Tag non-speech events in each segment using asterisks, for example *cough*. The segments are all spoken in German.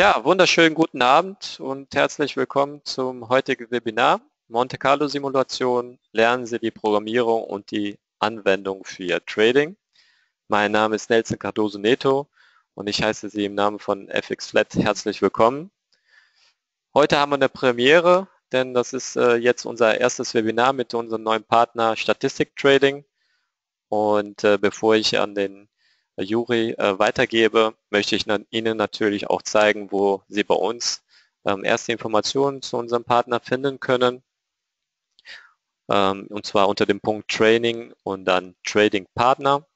Ja, wunderschönen guten Abend und herzlich willkommen zum heutigen Webinar Monte Carlo Simulation. Lernen Sie die Programmierung und die Anwendung für Ihr Trading. Mein Name ist Nelson Cardoso Neto und ich heiße Sie im Namen von FX Flat herzlich willkommen. Heute haben wir eine Premiere, denn das ist äh, jetzt unser erstes Webinar mit unserem neuen Partner Statistik Trading. Und äh, bevor ich an den Juri äh, weitergebe, möchte ich Ihnen natürlich auch zeigen, wo Sie bei uns ähm, erste Informationen zu unserem Partner finden können. Ähm, und zwar unter dem Punkt Training und dann Trading Partner.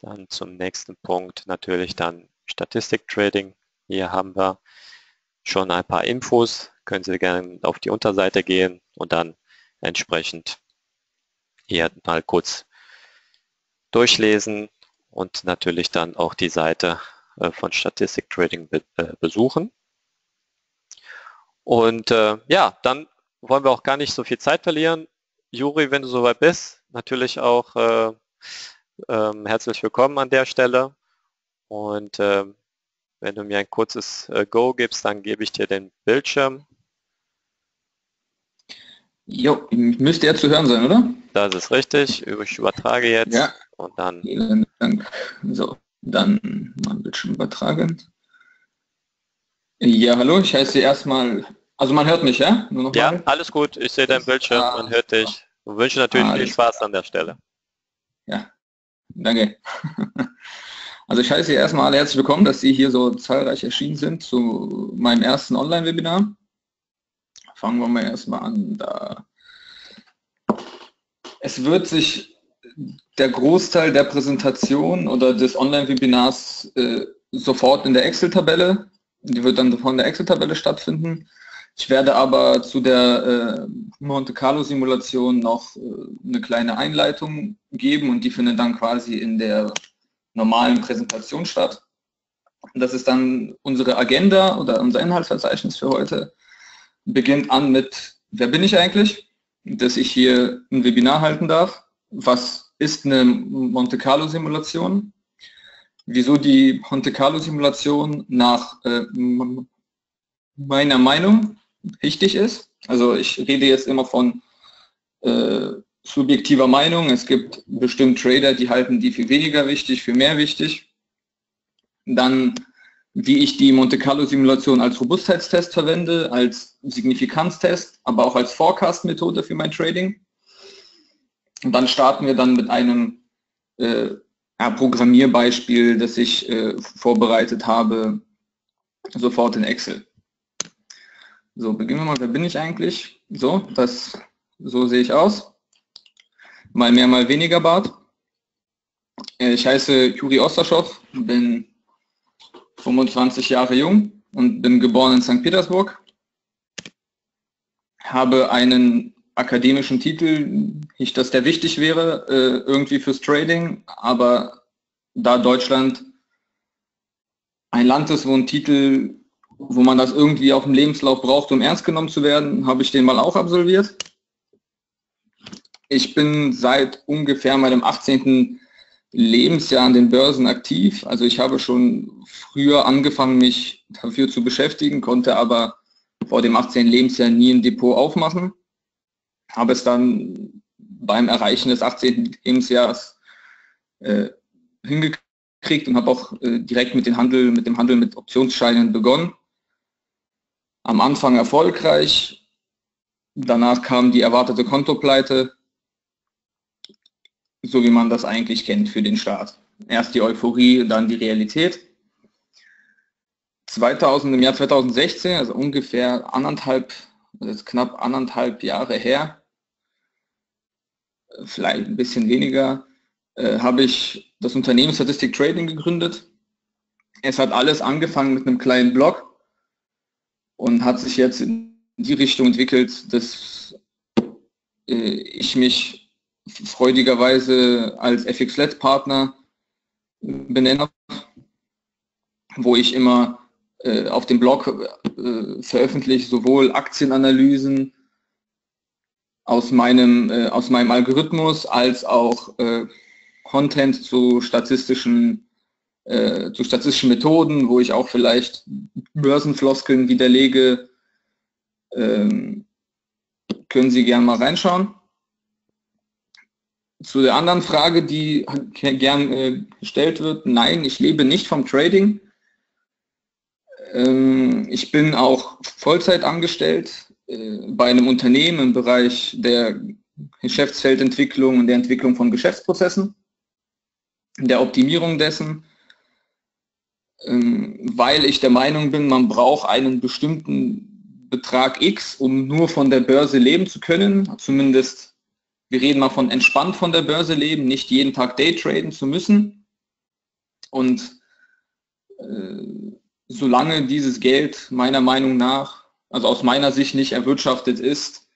Dann zum nächsten Punkt natürlich dann Statistik Trading. Hier haben wir schon ein paar Infos. Können Sie gerne auf die Unterseite gehen und dann entsprechend hier mal kurz durchlesen und natürlich dann auch die Seite äh, von Statistik Trading äh, besuchen. Und äh, ja, dann wollen wir auch gar nicht so viel Zeit verlieren. Juri, wenn du soweit bist, natürlich auch äh, ähm, herzlich willkommen an der Stelle. Und ähm, wenn du mir ein kurzes äh, Go gibst, dann gebe ich dir den Bildschirm. Jo, müsste er zu hören sein, oder? Das ist richtig. Ich übertrage jetzt. Ja. Und dann. Vielen Dank. So, dann mal Bildschirm übertragen. Ja, hallo, ich heiße erstmal. Also man hört mich, ja? ja, mal. alles gut. Ich sehe deinen Bildschirm, man hört dich. Und wünsche natürlich ah, viel Spaß an der Stelle. Ja, danke. *laughs* Also ich heiße Sie erstmal alle herzlich willkommen, dass Sie hier so zahlreich erschienen sind zu meinem ersten Online-Webinar. Fangen wir mal erstmal an. Da es wird sich der Großteil der Präsentation oder des Online-Webinars äh, sofort in der Excel-Tabelle. Die wird dann von der Excel-Tabelle stattfinden. Ich werde aber zu der äh, Monte Carlo-Simulation noch äh, eine kleine Einleitung geben und die findet dann quasi in der normalen Präsentation statt. Das ist dann unsere Agenda oder unser Inhaltsverzeichnis für heute. Beginnt an mit, wer bin ich eigentlich, dass ich hier ein Webinar halten darf was ist eine Monte Carlo Simulation? Wieso die Monte Carlo Simulation nach äh, meiner Meinung wichtig ist? Also ich rede jetzt immer von äh, subjektiver Meinung. Es gibt bestimmt Trader, die halten die für weniger wichtig, für mehr wichtig. Dann, wie ich die Monte Carlo Simulation als Robustheitstest verwende, als Signifikanztest, aber auch als Forecast-Methode für mein Trading. Und dann starten wir dann mit einem äh, Programmierbeispiel, das ich äh, vorbereitet habe, sofort in Excel. So, beginnen wir mal, wer bin ich eigentlich? So, das, so sehe ich aus. Mal mehr, mal weniger Bart. Äh, ich heiße Juri Osterschow, bin 25 Jahre jung und bin geboren in St. Petersburg. Habe einen akademischen Titel, nicht, dass der wichtig wäre, äh, irgendwie fürs Trading, aber da Deutschland ein Land ist, wo ein Titel, wo man das irgendwie auf dem Lebenslauf braucht, um ernst genommen zu werden, habe ich den mal auch absolviert. Ich bin seit ungefähr meinem 18. Lebensjahr an den Börsen aktiv. Also ich habe schon früher angefangen, mich dafür zu beschäftigen, konnte aber vor dem 18. Lebensjahr nie ein Depot aufmachen habe es dann beim Erreichen des 18. Lebensjahres äh, hingekriegt und habe auch äh, direkt mit dem Handel, mit dem Handel mit Optionsscheinen begonnen. Am Anfang erfolgreich, danach kam die erwartete Kontopleite, so wie man das eigentlich kennt für den Staat. Erst die Euphorie, dann die Realität. 2000, Im Jahr 2016, also ungefähr anderthalb, also knapp anderthalb Jahre her, vielleicht ein bisschen weniger, äh, habe ich das Unternehmen Statistic Trading gegründet. Es hat alles angefangen mit einem kleinen Blog und hat sich jetzt in die Richtung entwickelt, dass äh, ich mich freudigerweise als FXLET-Partner benenne, wo ich immer äh, auf dem Blog äh, veröffentliche sowohl Aktienanalysen, aus meinem, äh, aus meinem Algorithmus als auch äh, Content zu statistischen äh, zu statistischen Methoden, wo ich auch vielleicht Börsenfloskeln widerlege, ähm, können Sie gerne mal reinschauen. Zu der anderen Frage, die gern äh, gestellt wird, nein, ich lebe nicht vom Trading. Ähm, ich bin auch Vollzeit angestellt äh, bei einem Unternehmen im Bereich der Geschäftsfeldentwicklung und der Entwicklung von Geschäftsprozessen, der Optimierung dessen, ähm, weil ich der Meinung bin, man braucht einen bestimmten Betrag X, um nur von der Börse leben zu können. Zumindest, wir reden mal von entspannt von der Börse leben, nicht jeden Tag Daytraden zu müssen. Und äh, solange dieses Geld meiner Meinung nach, also aus meiner Sicht nicht erwirtschaftet ist,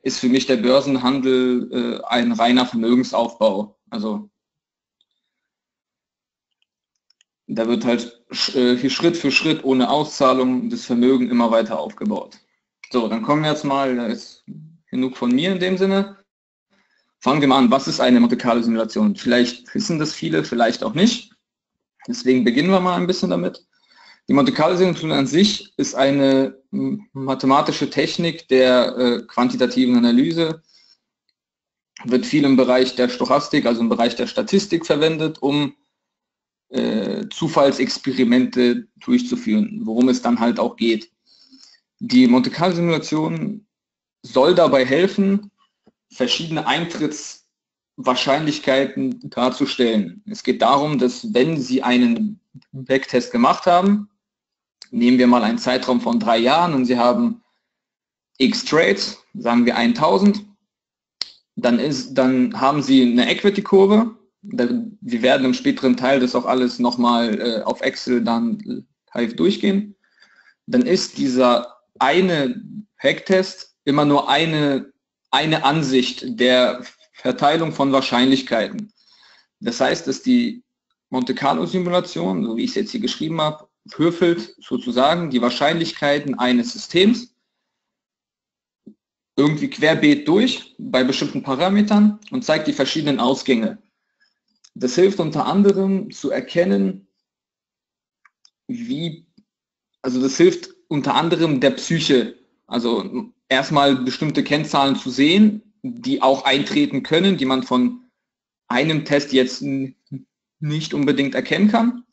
ist für mich der Börsenhandel äh, ein reiner Vermögensaufbau. Also da wird halt äh, Schritt für Schritt ohne Auszahlung das Vermögen immer weiter aufgebaut. So, dann kommen wir jetzt mal, da ist genug von mir in dem Sinne. Fangen wir mal an, was ist eine Monte Carlo Simulation? Vielleicht wissen das viele, vielleicht auch nicht. Deswegen beginnen wir mal ein bisschen damit. Die Monte Carlo Simulation an sich ist eine mathematische Technik der äh, quantitativen Analyse, wird viel im Bereich der Stochastik, also im Bereich der Statistik verwendet, um äh, Zufallsexperimente durchzuführen, worum es dann halt auch geht. Die Monte Carlo Simulation soll dabei helfen, verschiedene Eintrittswahrscheinlichkeiten darzustellen. Es geht darum, dass wenn Sie einen Backtest gemacht haben, nehmen wir mal einen Zeitraum von drei Jahren und Sie haben x Trades, sagen wir 1000, dann, ist, dann haben Sie eine Equity-Kurve. Wir werden im späteren Teil das auch alles nochmal äh, auf Excel dann live durchgehen. Dann ist dieser eine Hacktest immer nur eine, eine Ansicht der Verteilung von Wahrscheinlichkeiten. Das heißt, dass die Monte Carlo Simulation, so wie ich es jetzt hier geschrieben habe, würfelt sozusagen die Wahrscheinlichkeiten eines Systems irgendwie querbeet durch bei bestimmten Parametern und zeigt die verschiedenen Ausgänge. Das hilft unter anderem zu erkennen, wie, also das hilft unter anderem der Psyche, also erstmal bestimmte Kennzahlen zu sehen, die auch eintreten können, die man von einem Test jetzt nicht unbedingt erkennen kann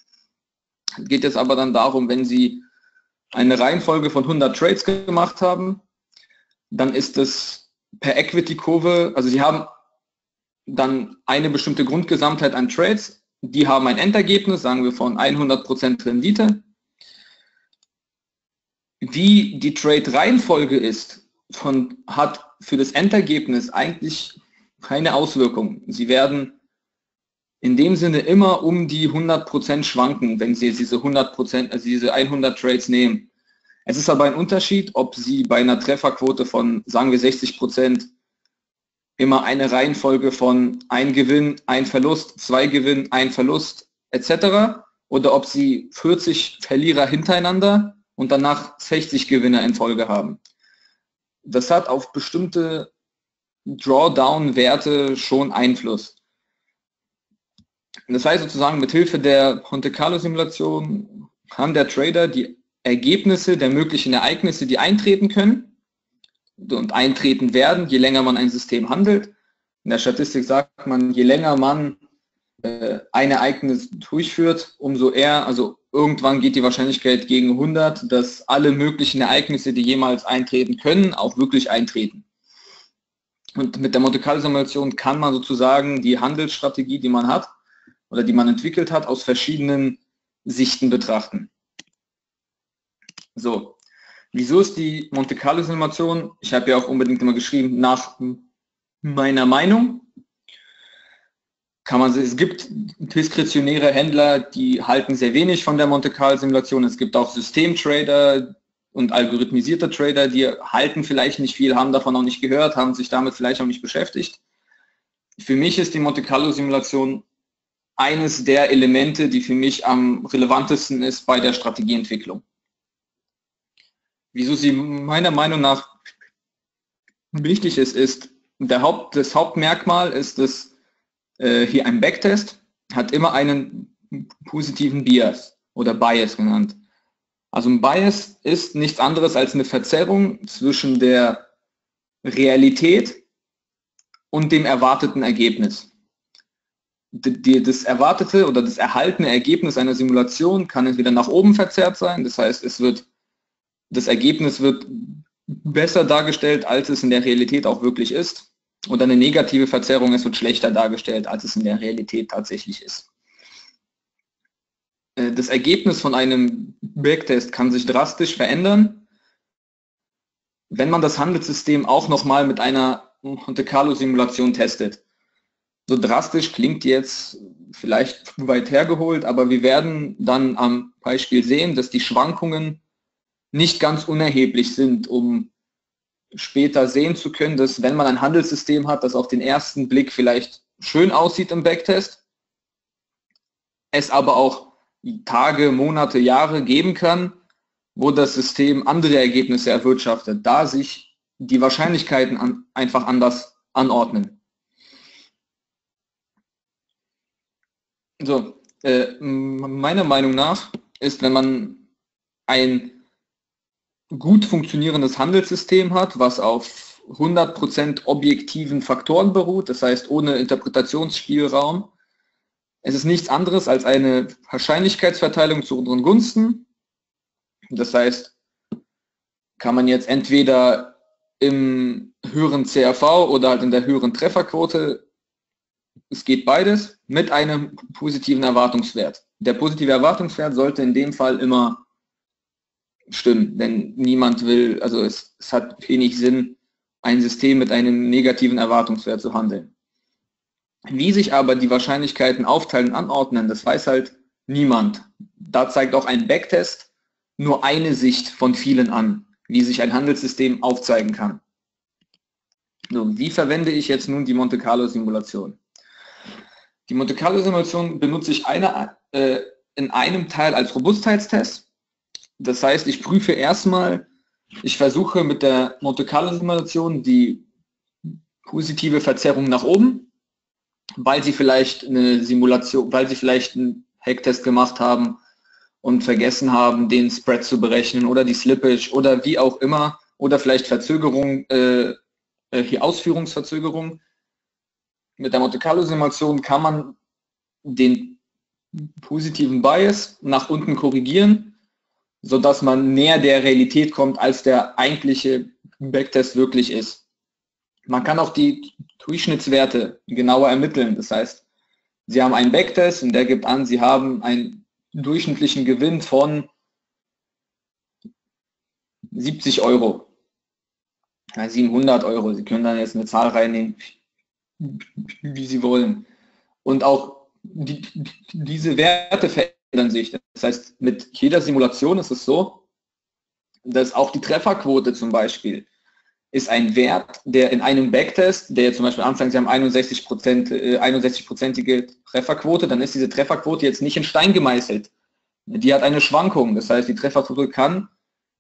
geht es aber dann darum, wenn Sie eine Reihenfolge von 100 Trades gemacht haben, dann ist es per Equity-Kurve, also Sie haben dann eine bestimmte Grundgesamtheit an Trades, die haben ein Endergebnis, sagen wir von 100% Rendite. Wie die Trade-Reihenfolge ist, von, hat für das Endergebnis eigentlich keine Auswirkung. Sie werden in dem Sinne immer um die 100% schwanken, wenn Sie diese 100%, also diese 100 Trades nehmen. Es ist aber ein Unterschied, ob Sie bei einer Trefferquote von, sagen wir 60% immer eine Reihenfolge von ein Gewinn, ein Verlust, zwei Gewinn, ein Verlust etc. oder ob Sie 40 Verlierer hintereinander und danach 60 Gewinner in Folge haben. Das hat auf bestimmte Drawdown-Werte schon Einfluss. Das heißt sozusagen, mit Hilfe der Monte Carlo Simulation kann der Trader die Ergebnisse der möglichen Ereignisse, die eintreten können und eintreten werden, je länger man ein System handelt. In der Statistik sagt man, je länger man äh, ein Ereignis durchführt, umso eher, also irgendwann geht die Wahrscheinlichkeit gegen 100, dass alle möglichen Ereignisse, die jemals eintreten können, auch wirklich eintreten. Und mit der Monte Carlo Simulation kann man sozusagen die Handelsstrategie, die man hat, oder die man entwickelt hat, aus verschiedenen Sichten betrachten. So, wieso ist die Monte Carlo Simulation, ich habe ja auch unbedingt immer geschrieben, nach meiner Meinung, kann man, es gibt diskretionäre Händler, die halten sehr wenig von der Monte Carlo Simulation. Es gibt auch Systemtrader und algorithmisierte Trader, die halten vielleicht nicht viel, haben davon auch nicht gehört, haben sich damit vielleicht auch nicht beschäftigt. Für mich ist die Monte Carlo Simulation eines der Elemente, die für mich am relevantesten ist bei der Strategieentwicklung. Wieso sie meiner Meinung nach wichtig ist, ist, der Haupt, das Hauptmerkmal ist, dass äh, hier ein Backtest hat immer einen positiven Bias oder Bias genannt. Also ein Bias ist nichts anderes als eine Verzerrung zwischen der Realität und dem erwarteten Ergebnis. Das erwartete oder das erhaltene Ergebnis einer Simulation kann entweder nach oben verzerrt sein, das heißt, es wird, das Ergebnis wird besser dargestellt, als es in der Realität auch wirklich ist, oder eine negative Verzerrung, es wird schlechter dargestellt, als es in der Realität tatsächlich ist. Äh, das Ergebnis von einem Backtest kann sich drastisch verändern, wenn man das Handelssystem auch nochmal mit einer Monte Carlo Simulation testet. So drastisch klingt jetzt vielleicht weit hergeholt, aber wir werden dann am Beispiel sehen, dass die Schwankungen nicht ganz unerheblich sind, um später sehen zu können, dass wenn man ein Handelssystem hat, das auf den ersten Blick vielleicht schön aussieht im Backtest, es aber auch Tage, Monate, Jahre geben kann, wo das System andere Ergebnisse erwirtschaftet, da sich die Wahrscheinlichkeiten an, einfach anders anordnen. So, äh, meiner Meinung nach ist, wenn man ein gut funktionierendes Handelssystem hat, was auf 100% objektiven Faktoren beruht, das heißt ohne Interpretationsspielraum, es ist nichts anderes als eine Wahrscheinlichkeitsverteilung zu unseren Gunsten. Das heißt, kann man jetzt entweder im höheren CRV oder halt in der höheren Trefferquote, es geht beides, mit einem positiven Erwartungswert. Der positive Erwartungswert sollte in dem Fall immer stimmen, denn niemand will, also es, es hat wenig Sinn, ein System mit einem negativen Erwartungswert zu handeln. Wie sich aber die Wahrscheinlichkeiten aufteilen und anordnen, das weiß halt niemand. Da zeigt auch ein Backtest nur eine Sicht von vielen an, wie sich ein Handelssystem aufzeigen kann. So, wie verwende ich jetzt nun die Monte Carlo Simulation? Die Monte Carlo Simulation benutze ich eine, äh, in einem Teil als Robustheitstest. Das heißt, ich prüfe erstmal, ich versuche mit der Monte Carlo Simulation die positive Verzerrung nach oben weil sie vielleicht eine Simulation, weil sie vielleicht einen Hacktest gemacht haben und vergessen haben, den Spread zu berechnen oder die Slippage oder wie auch immer oder vielleicht Verzögerung, äh, äh hier Ausführungsverzögerung. Mit der Monte Carlo Simulation kann man den positiven Bias nach unten korrigieren, sodass man näher der Realität kommt, als der eigentliche Backtest wirklich ist. Man kann auch die Durchschnittswerte genauer ermitteln. Das heißt, Sie haben einen Backtest und der gibt an, Sie haben einen durchschnittlichen Gewinn von 70 Euro. 700 Euro. Sie können dann jetzt eine Zahl reinnehmen, wie Sie wollen. Und auch die, diese Werte verändern sich. Das heißt, mit jeder Simulation ist es so, dass auch die Trefferquote zum Beispiel ist ein Wert, der in einem Backtest, der zum Beispiel anzeigt, Sie haben 61 Prozent, äh, 61-prozentige Trefferquote, dann ist diese Trefferquote jetzt nicht in Stein gemeißelt. Die hat eine Schwankung. Das heißt, die Trefferquote kann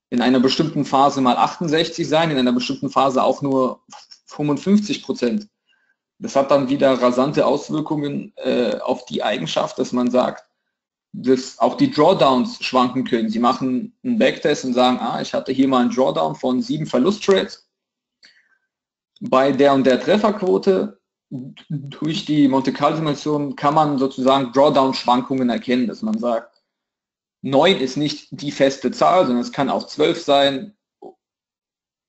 in einer bestimmten Phase mal 68 sein, in einer bestimmten Phase auch nur 55 Prozent. Das hat dann wieder rasante Auswirkungen äh, auf die Eigenschaft, dass man sagt, dass auch die Drawdowns schwanken können. Sie machen einen Backtest und sagen, ah, ich hatte hier mal einen Drawdown von sieben Verlusttrades bei der und der Trefferquote durch die Monte Carlo Simulation kann man sozusagen Drawdown-Schwankungen erkennen, dass man sagt, 9 ist nicht die feste Zahl, sondern es kann auch 12 sein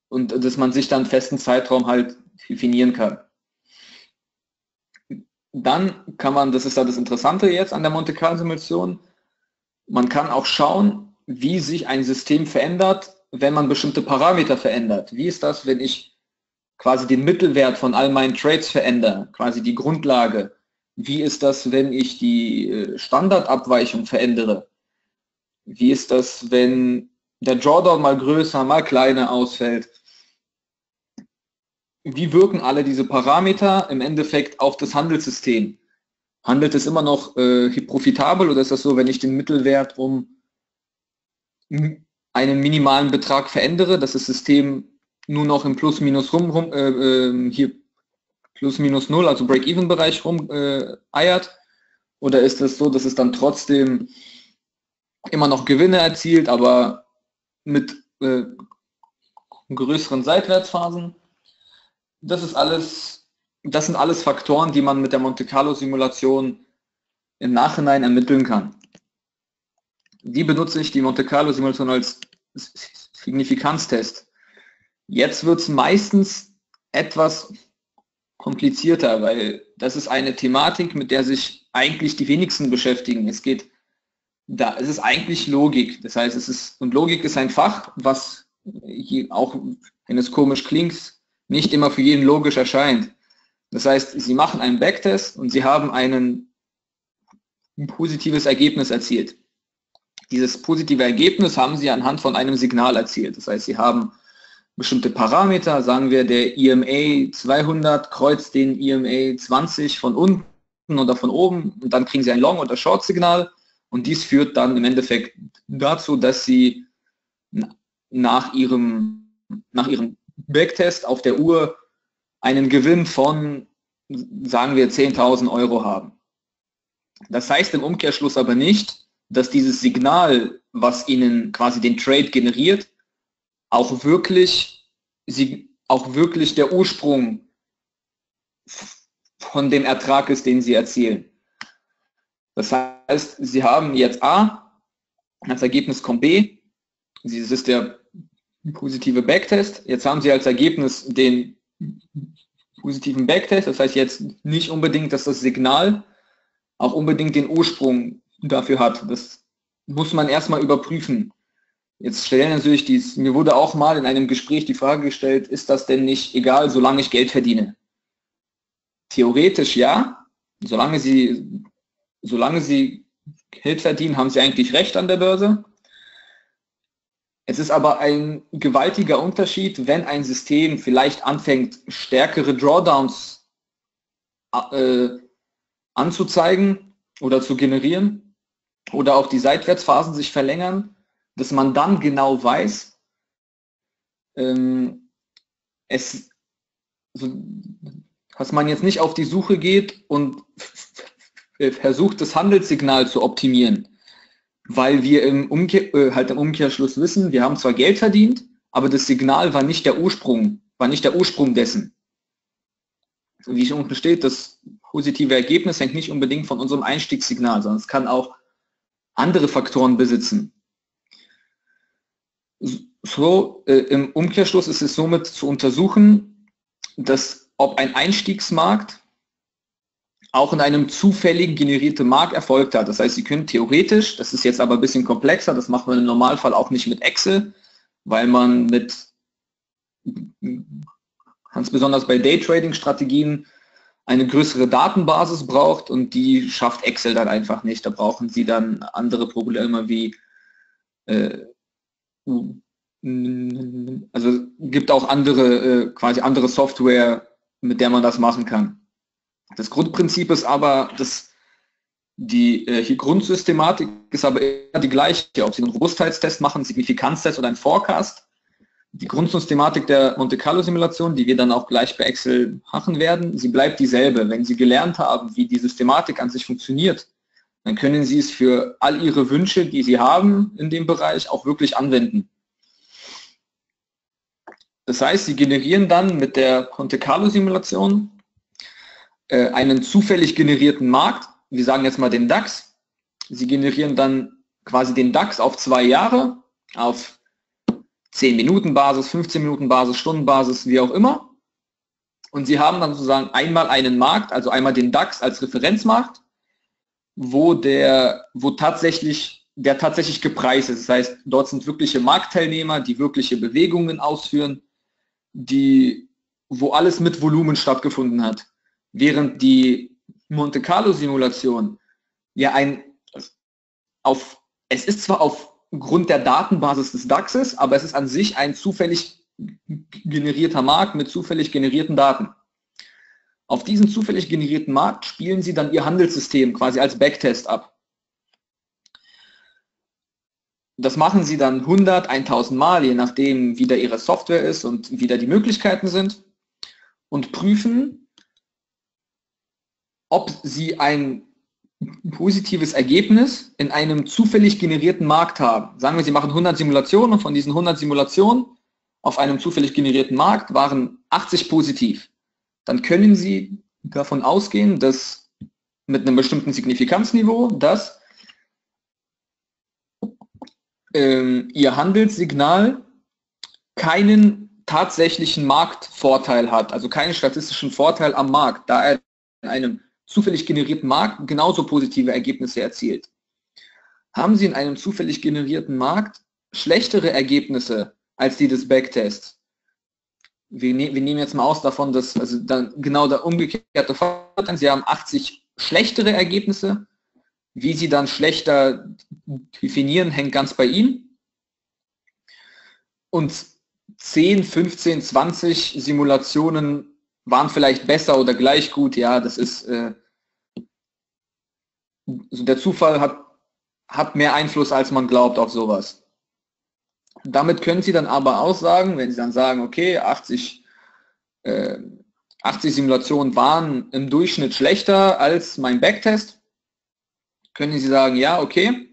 und dass man sich dann festen Zeitraum halt definieren kann. Dann kann man, das ist ja das Interessante jetzt an der Monte Carlo Simulation, man kann auch schauen, wie sich ein System verändert, wenn man bestimmte Parameter verändert. Wie ist das, wenn ich quasi den Mittelwert von all meinen Trades verändere, quasi die Grundlage. Wie ist das, wenn ich die äh, Standardabweichung verändere? Wie ist das, wenn der Drawdown mal größer, mal kleiner ausfällt? Wie wirken alle diese Parameter im Endeffekt auf das Handelssystem? Handelt es immer noch äh, profitabel oder ist das so, wenn ich den Mittelwert um einen minimalen Betrag verändere, dass das System nur noch im Plus-Minus rum, rum äh, äh, hier Plus-Minus Null, also Break-Even-Bereich rum äh, eiert. Oder ist es so, dass es dann trotzdem immer noch Gewinne erzielt, aber mit äh, größeren Seitwärtsphasen? Das ist alles, das sind alles Faktoren, die man mit der Monte Carlo Simulation im Nachhinein ermitteln kann. Die benutze ich die Monte Carlo Simulation als Signifikanztest. Jetzt wird es meistens etwas komplizierter, weil das ist eine Thematik, mit der sich eigentlich die wenigsten beschäftigen. Es geht da, es ist eigentlich Logik. Das heißt, es ist, und Logik ist ein Fach, was auch, wenn es komisch klingt, nicht immer für jeden logisch erscheint. Das heißt, Sie machen einen Backtest und Sie haben einen, ein positives Ergebnis erzielt. Dieses positive Ergebnis haben Sie anhand von einem Signal erzielt. Das heißt, Sie haben bestimmte Parameter, sagen wir, der EMA 200 kreuzt den EMA 20 von unten oder von oben und dann kriegen Sie ein Long- oder Short-Signal und dies führt dann im Endeffekt dazu, dass Sie nach Ihrem, nach Ihrem Backtest auf der Uhr einen Gewinn von, sagen wir, 10.000 Euro haben. Das heißt im Umkehrschluss aber nicht, dass dieses Signal, was Ihnen quasi den Trade generiert, auch wirklich, sie, auch wirklich der Ursprung von dem Ertrag ist, den Sie erzielen. Das heißt, Sie haben jetzt A, als Ergebnis kommt B, das ist der positive Backtest. Jetzt haben Sie als Ergebnis den positiven Backtest, das heißt jetzt nicht unbedingt, dass das Signal auch unbedingt den Ursprung dafür hat. Das muss man erstmal überprüfen. Jetzt stellen natürlich dies, mir wurde auch mal in einem Gespräch die Frage gestellt, ist das denn nicht egal, solange ich Geld verdiene? Theoretisch ja, solange Sie, solange Sie Geld verdienen, haben Sie eigentlich recht an der Börse. Es ist aber ein gewaltiger Unterschied, wenn ein System vielleicht anfängt, stärkere Drawdowns äh, anzuzeigen oder zu generieren oder auch die Seitwärtsphasen sich verlängern, dass man dann genau weiß, ähm, es, also, dass man jetzt nicht auf die Suche geht und *laughs* versucht, das Handelssignal zu optimieren, weil wir im, Umkehr, äh, halt im Umkehrschluss wissen, wir haben zwar Geld verdient, aber das Signal war nicht der Ursprung, war nicht der Ursprung dessen. Wie schon unten steht, das positive Ergebnis hängt nicht unbedingt von unserem Einstiegssignal, sondern es kann auch andere Faktoren besitzen. So, äh, im Umkehrschluss ist es somit zu untersuchen, dass ob ein Einstiegsmarkt auch in einem zufällig generierten Markt erfolgt hat. Das heißt, Sie können theoretisch, das ist jetzt aber ein bisschen komplexer, das macht man im Normalfall auch nicht mit Excel, weil man mit, ganz besonders bei Daytrading-Strategien, eine größere Datenbasis braucht und die schafft Excel dann einfach nicht. Da brauchen Sie dann andere Probleme wie, äh, also gibt auch andere, äh, quasi andere Software, mit der man das machen kann. Das Grundprinzip ist aber, dass die äh, Grundsystematik ist aber immer die gleiche, ob Sie einen Robustheitstest machen, Signifikanztest oder einen Forecast. Die Grundsystematik der Monte Carlo Simulation, die wir dann auch gleich bei Excel machen werden, sie bleibt dieselbe. Wenn Sie gelernt haben, wie die Systematik an sich funktioniert, dann können Sie es für all Ihre Wünsche, die Sie haben in dem Bereich, auch wirklich anwenden. Das heißt, Sie generieren dann mit der Monte Carlo Simulation äh, einen zufällig generierten Markt, wir sagen jetzt mal den DAX. Sie generieren dann quasi den DAX auf zwei Jahre, auf 10 Minuten Basis, 15 Minuten Basis, Stundenbasis, wie auch immer. Und Sie haben dann sozusagen einmal einen Markt, also einmal den DAX als Referenzmarkt, wo der, wo tatsächlich, der tatsächlich gepreist ist. Das heißt, dort sind wirkliche Marktteilnehmer, die wirkliche Bewegungen ausführen, die, wo alles mit Volumen stattgefunden hat während die Monte Carlo Simulation ja ein auf es ist zwar aufgrund der Datenbasis des DAXes, aber es ist an sich ein zufällig generierter Markt mit zufällig generierten Daten. Auf diesen zufällig generierten Markt spielen sie dann ihr Handelssystem quasi als Backtest ab. Das machen sie dann 100, 1000 Mal, je nachdem, wie da ihre Software ist und wie da die Möglichkeiten sind und prüfen, ob sie ein positives Ergebnis in einem zufällig generierten Markt haben. Sagen wir, Sie machen 100 Simulationen und von diesen 100 Simulationen auf einem zufällig generierten Markt waren 80 positiv. Dann können Sie davon ausgehen, dass mit einem bestimmten Signifikanzniveau, dass ähm, Ihr Handelssignal keinen tatsächlichen Marktvorteil hat, also keinen statistischen Vorteil am Markt, da er in einem zufällig generierten Markt genauso positive Ergebnisse erzielt. Haben Sie in einem zufällig generierten Markt schlechtere Ergebnisse als die des Backtests? Wir, ne wir nehmen jetzt mal aus davon, dass also dann genau der umgekehrte Fall, Sie haben 80 schlechtere Ergebnisse. Wie Sie dann schlechter definieren, hängt ganz bei Ihnen. Und 10, 15, 20 Simulationen waren vielleicht besser oder gleich gut. Ja, das ist, äh, der Zufall hat, hat mehr Einfluss, als man glaubt auf sowas. Damit können Sie dann aber auch sagen, wenn Sie dann sagen, okay, 80, äh, 80 Simulationen waren im Durchschnitt schlechter als mein Backtest, können Sie sagen, ja, okay,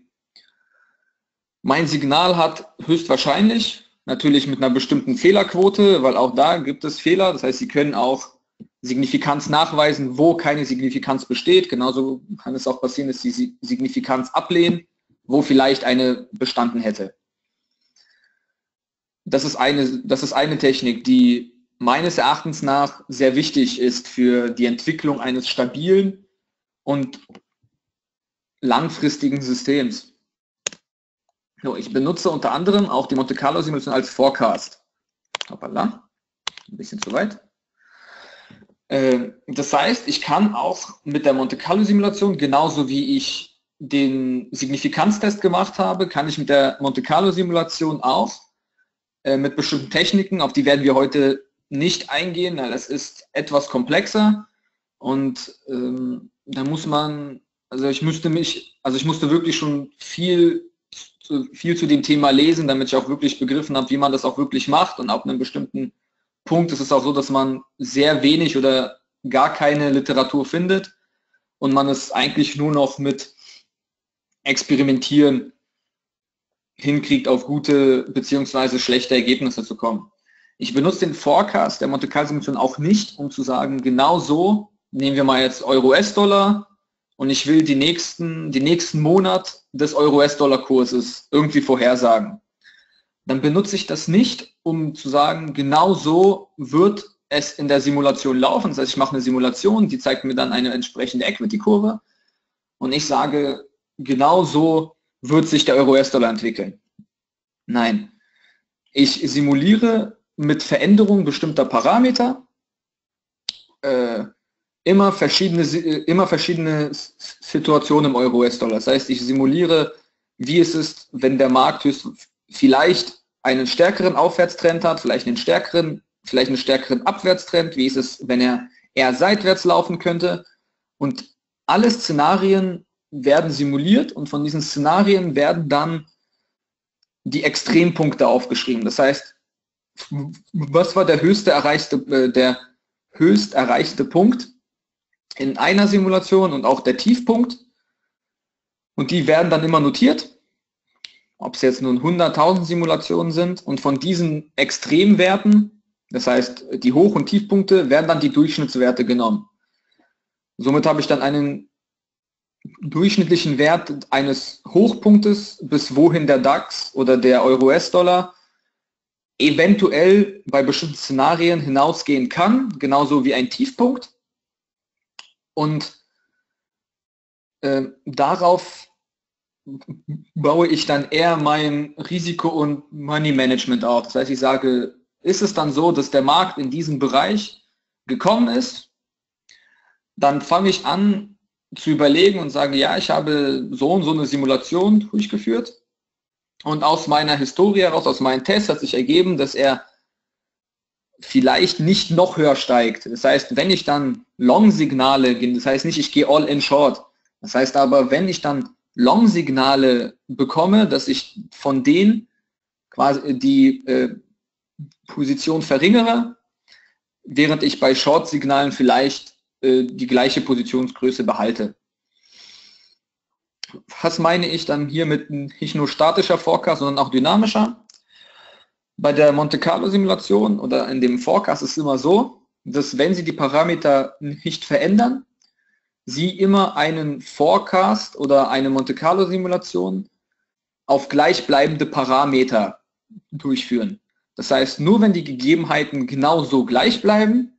mein Signal hat höchstwahrscheinlich natürlich mit einer bestimmten Fehlerquote, weil auch da gibt es Fehler. Das heißt, Sie können auch Signifikanz nachweisen, wo keine Signifikanz besteht. Genauso kann es auch passieren, dass Sie Signifikanz ablehnen, wo vielleicht eine bestanden hätte. Das ist eine, das ist eine Technik, die meines Erachtens nach sehr wichtig ist für die Entwicklung eines stabilen und langfristigen Systems. So, ich benutze unter anderem auch die Monte Carlo Simulation als Forecast. Hoppala, ein bisschen zu weit. Äh, das heißt, ich kann auch mit der Monte Carlo Simulation, genauso wie ich den Signifikanztest gemacht habe, kann ich mit der Monte Carlo Simulation auch äh, mit bestimmten Techniken, auf die werden wir heute nicht eingehen, weil es ist etwas komplexer und ähm, da muss man, also ich müsste mich, also ich musste wirklich schon viel viel zu dem Thema lesen, damit ich auch wirklich begriffen habe, wie man das auch wirklich macht. Und ab einem bestimmten Punkt ist es auch so, dass man sehr wenig oder gar keine Literatur findet und man es eigentlich nur noch mit Experimentieren hinkriegt, auf gute bzw. schlechte Ergebnisse zu kommen. Ich benutze den Forecast der Monte Carlo Simulation auch nicht, um zu sagen, genau so, nehmen wir mal jetzt Euro-US-Dollar, und ich will die nächsten, den nächsten Monat des Euro-US-Dollar-Kurses irgendwie vorhersagen. Dann benutze ich das nicht, um zu sagen, genau so wird es in der Simulation laufen. Das heißt, ich mache eine Simulation, die zeigt mir dann eine entsprechende Equity-Kurve und ich sage, genau so wird sich der Euro-US-Dollar entwickeln. Nein, ich simuliere mit Veränderung bestimmter Parameter äh, immer verschiedene, immer verschiedene Situationen im Euro-US-Dollar. Das heißt, ich simuliere, wie es ist, wenn der Markt vielleicht einen stärkeren Aufwärtstrend hat, vielleicht einen stärkeren, vielleicht einen stärkeren Abwärtstrend, wie ist es, wenn er eher seitwärts laufen könnte. Und alle Szenarien werden simuliert und von diesen Szenarien werden dann die Extrempunkte aufgeschrieben. Das heißt, was war der höchste erreichte, äh, der höchst erreichte Punkt in einer Simulation und auch der Tiefpunkt. Und die werden dann immer notiert, ob es jetzt nun 100.000 Simulationen sind. Und von diesen Extremwerten, das heißt die Hoch- und Tiefpunkte, werden dann die Durchschnittswerte genommen. Somit habe ich dann einen durchschnittlichen Wert eines Hochpunktes, bis wohin der DAX oder der Euro-US-Dollar eventuell bei bestimmten Szenarien hinausgehen kann, genauso wie ein Tiefpunkt. Und äh, darauf baue ich dann eher mein Risiko- und Money-Management auf. Das heißt, ich sage, ist es dann so, dass der Markt in diesem Bereich gekommen ist, dann fange ich an zu überlegen und sage, ja, ich habe so und so eine Simulation durchgeführt. Und aus meiner Historie heraus, aus meinen Tests hat sich ergeben, dass er vielleicht nicht noch höher steigt. Das heißt, wenn ich dann Long-Signale, das heißt nicht, ich gehe all in short. Das heißt aber, wenn ich dann Long-Signale bekomme, dass ich von denen quasi die äh, Position verringere, während ich bei Short-Signalen vielleicht äh, die gleiche Positionsgröße behalte. was meine ich dann hier mit nicht nur statischer Forecast, sondern auch dynamischer? Bei der Monte Carlo Simulation oder in dem Forecast ist es immer so, dass wenn Sie die Parameter nicht verändern, Sie immer einen Forecast oder eine Monte Carlo Simulation auf gleichbleibende Parameter durchführen. Das heißt, nur wenn die Gegebenheiten genauso gleich bleiben,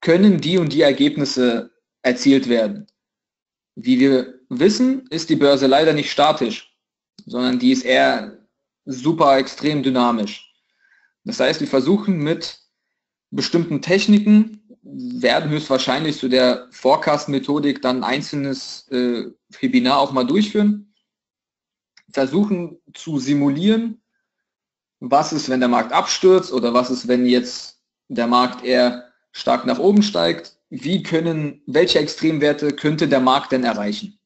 können die und die Ergebnisse erzielt werden. Wie wir wissen, ist die Börse leider nicht statisch, sondern die ist eher super extrem dynamisch. Das heißt, wir versuchen mit bestimmten Techniken, werden höchstwahrscheinlich zu der Forecast-Methodik dann ein einzelnes äh, Webinar auch mal durchführen, versuchen zu simulieren, was ist, wenn der Markt abstürzt oder was ist, wenn jetzt der Markt eher stark nach oben steigt, wie können, welche Extremwerte könnte der Markt denn erreichen?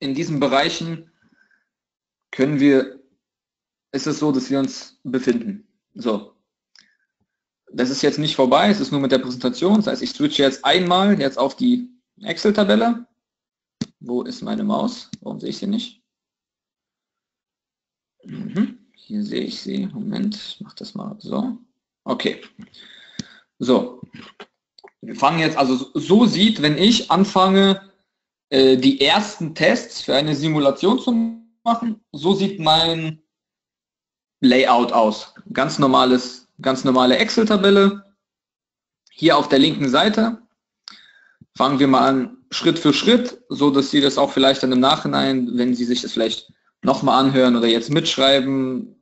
In diesen Bereichen können wir, ist es so, dass wir uns befinden. So. Das ist jetzt nicht vorbei, es ist nur mit der Präsentation. Das heißt, ich switche jetzt einmal jetzt auf die Excel-Tabelle. Wo ist meine Maus? Warum sehe ich sie nicht? Mhm. Hier sehe ich sie. Moment, ich mache das mal so. Okay. So. Wir fangen jetzt, also so sieht, wenn ich anfange, äh, die ersten Tests für eine Simulation zu machen, so sieht mein Layout aus. Ganz normales, ganz normale Excel-Tabelle. Hier auf der linken Seite fangen wir mal an, Schritt für Schritt, so dass Sie das auch vielleicht dann im Nachhinein, wenn Sie sich das vielleicht nochmal anhören oder jetzt mitschreiben,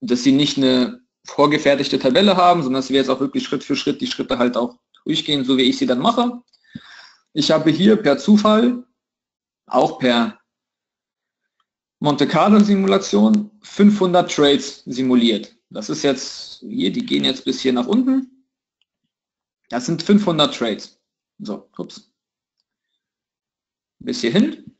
dass sie nicht eine vorgefertigte Tabelle haben, sondern dass wir jetzt auch wirklich Schritt für Schritt die Schritte halt auch durchgehen, so wie ich sie dann mache. Ich habe hier per Zufall, auch per Monte Carlo Simulation, 500 Trades simuliert. Das ist jetzt hier, die gehen jetzt bis hier nach unten. Das sind 500 Trades. So, ups. Bis hierhin.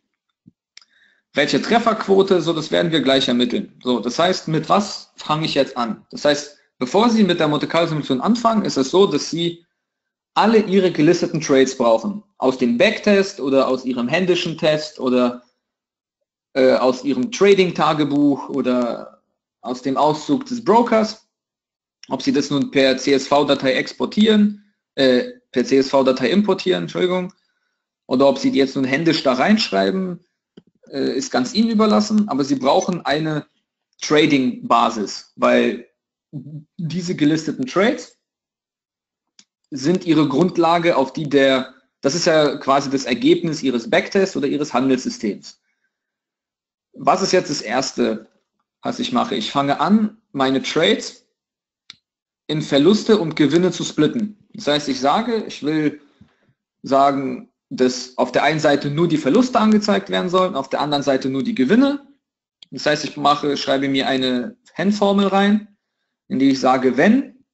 Welche Trefferquote, so das werden wir gleich ermitteln. So, das heißt, mit was fange ich jetzt an? Das heißt, bevor Sie mit der Monte Carlo Simulation anfangen, ist es so, dass Sie alle Ihre gelisteten Trades brauchen. Aus dem Backtest oder aus Ihrem händischen Test oder äh, aus Ihrem Trading-Tagebuch oder aus dem Auszug des Brokers. Ob Sie das nun per CSV-Datei exportieren, äh, per CSV-Datei importieren, Entschuldigung, oder ob Sie die jetzt nun händisch da reinschreiben, äh, ist ganz Ihnen überlassen, aber Sie brauchen eine Trading-Basis, weil diese gelisteten Trades sind Ihre Grundlage, auf die der, das ist ja quasi das Ergebnis Ihres Backtests oder Ihres Handelssystems. Was ist jetzt das Erste, was ich mache? Ich fange an, meine Trades in Verluste und Gewinne zu splitten. Das heißt, ich sage, ich will sagen, dass auf der einen Seite nur die Verluste angezeigt werden sollen, auf der anderen Seite nur die Gewinne. Das heißt, ich mache, schreibe mir eine Hen-Formel rein, in die ich sage, wenn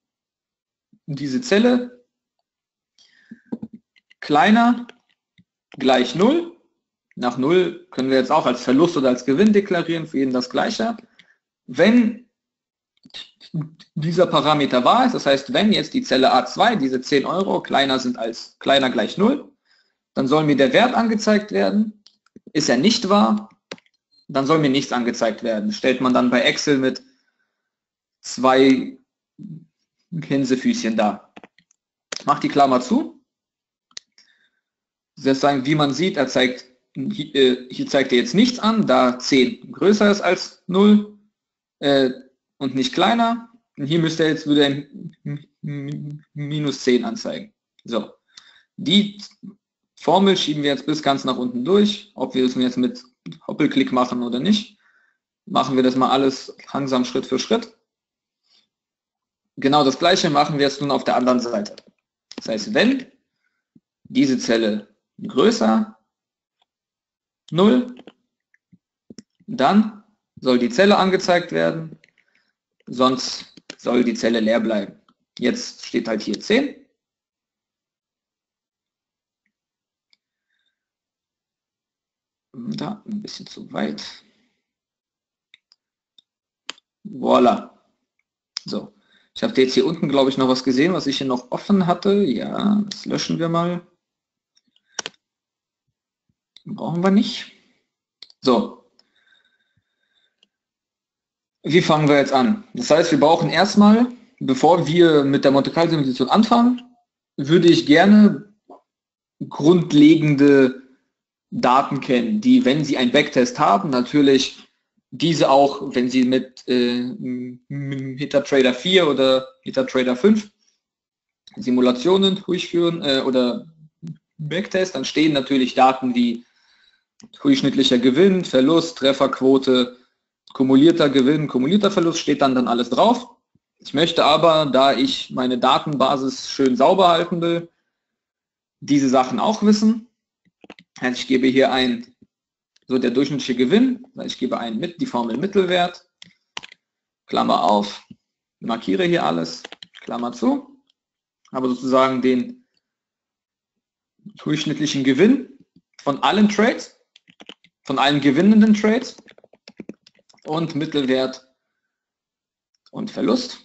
diese Zelle kleiner gleich 0, nach 0 können wir jetzt auch als Verlust oder als Gewinn deklarieren, für jeden das gleiche. Wenn dieser Parameter wahr ist, das heißt, wenn jetzt die Zelle A2, diese 10 Euro, kleiner sind als kleiner gleich 0, dann soll mir der Wert angezeigt werden. Ist er nicht wahr, dann soll mir nichts angezeigt werden. Stellt man dann bei Excel mit zwei Gänsefüßchen da. Macht die Klammer zu. Sozusagen, wie man sieht, er zeigt, äh, hier zeigt er jetzt nichts an, da 10 größer ist als 0 äh, und nicht kleiner. Und hier müsste er jetzt wieder minus 10 anzeigen. So. Die Formel schieben wir jetzt bis ganz nach unten durch. Ob wir es jetzt mit Doppelklick machen oder nicht, machen wir das mal alles langsam Schritt für Schritt. Genau das gleiche machen wir jetzt nun auf der anderen Seite. Das heißt, wenn diese Zelle größer 0, dann soll die Zelle angezeigt werden, sonst soll die Zelle leer bleiben. Jetzt steht halt hier 10. Da, ein bisschen zu weit. Voila. So. Ich habe jetzt hier unten, glaube ich, noch was gesehen, was ich hier noch offen hatte. Ja, das löschen wir mal. Brauchen wir nicht. So. Wie fangen wir jetzt an? Das heißt, wir brauchen erstmal, bevor wir mit der Monte Carlo Simulation anfangen, würde ich gerne grundlegende Daten kennen, die, wenn Sie einen Backtest haben, natürlich diese auch, wenn Sie mit, äh, mit HitaTrader 4 oder HitaTrader 5 Simulationen durchführen äh, oder Backtest, dann stehen natürlich Daten wie durchschnittlicher Gewinn, Verlust, Trefferquote, kumulierter Gewinn, kumulierter Verlust, steht dann dann alles drauf. Ich möchte aber, da ich meine Datenbasis schön sauber halten will, diese Sachen auch wissen. Also ich gebe hier ein, so der durchschnittliche Gewinn, ich gebe ein mit die Formel Mittelwert, Klammer auf, markiere hier alles, Klammer zu, habe sozusagen den durchschnittlichen Gewinn von allen Trades, von allen gewinnenden Trades und Mittelwert und Verlust.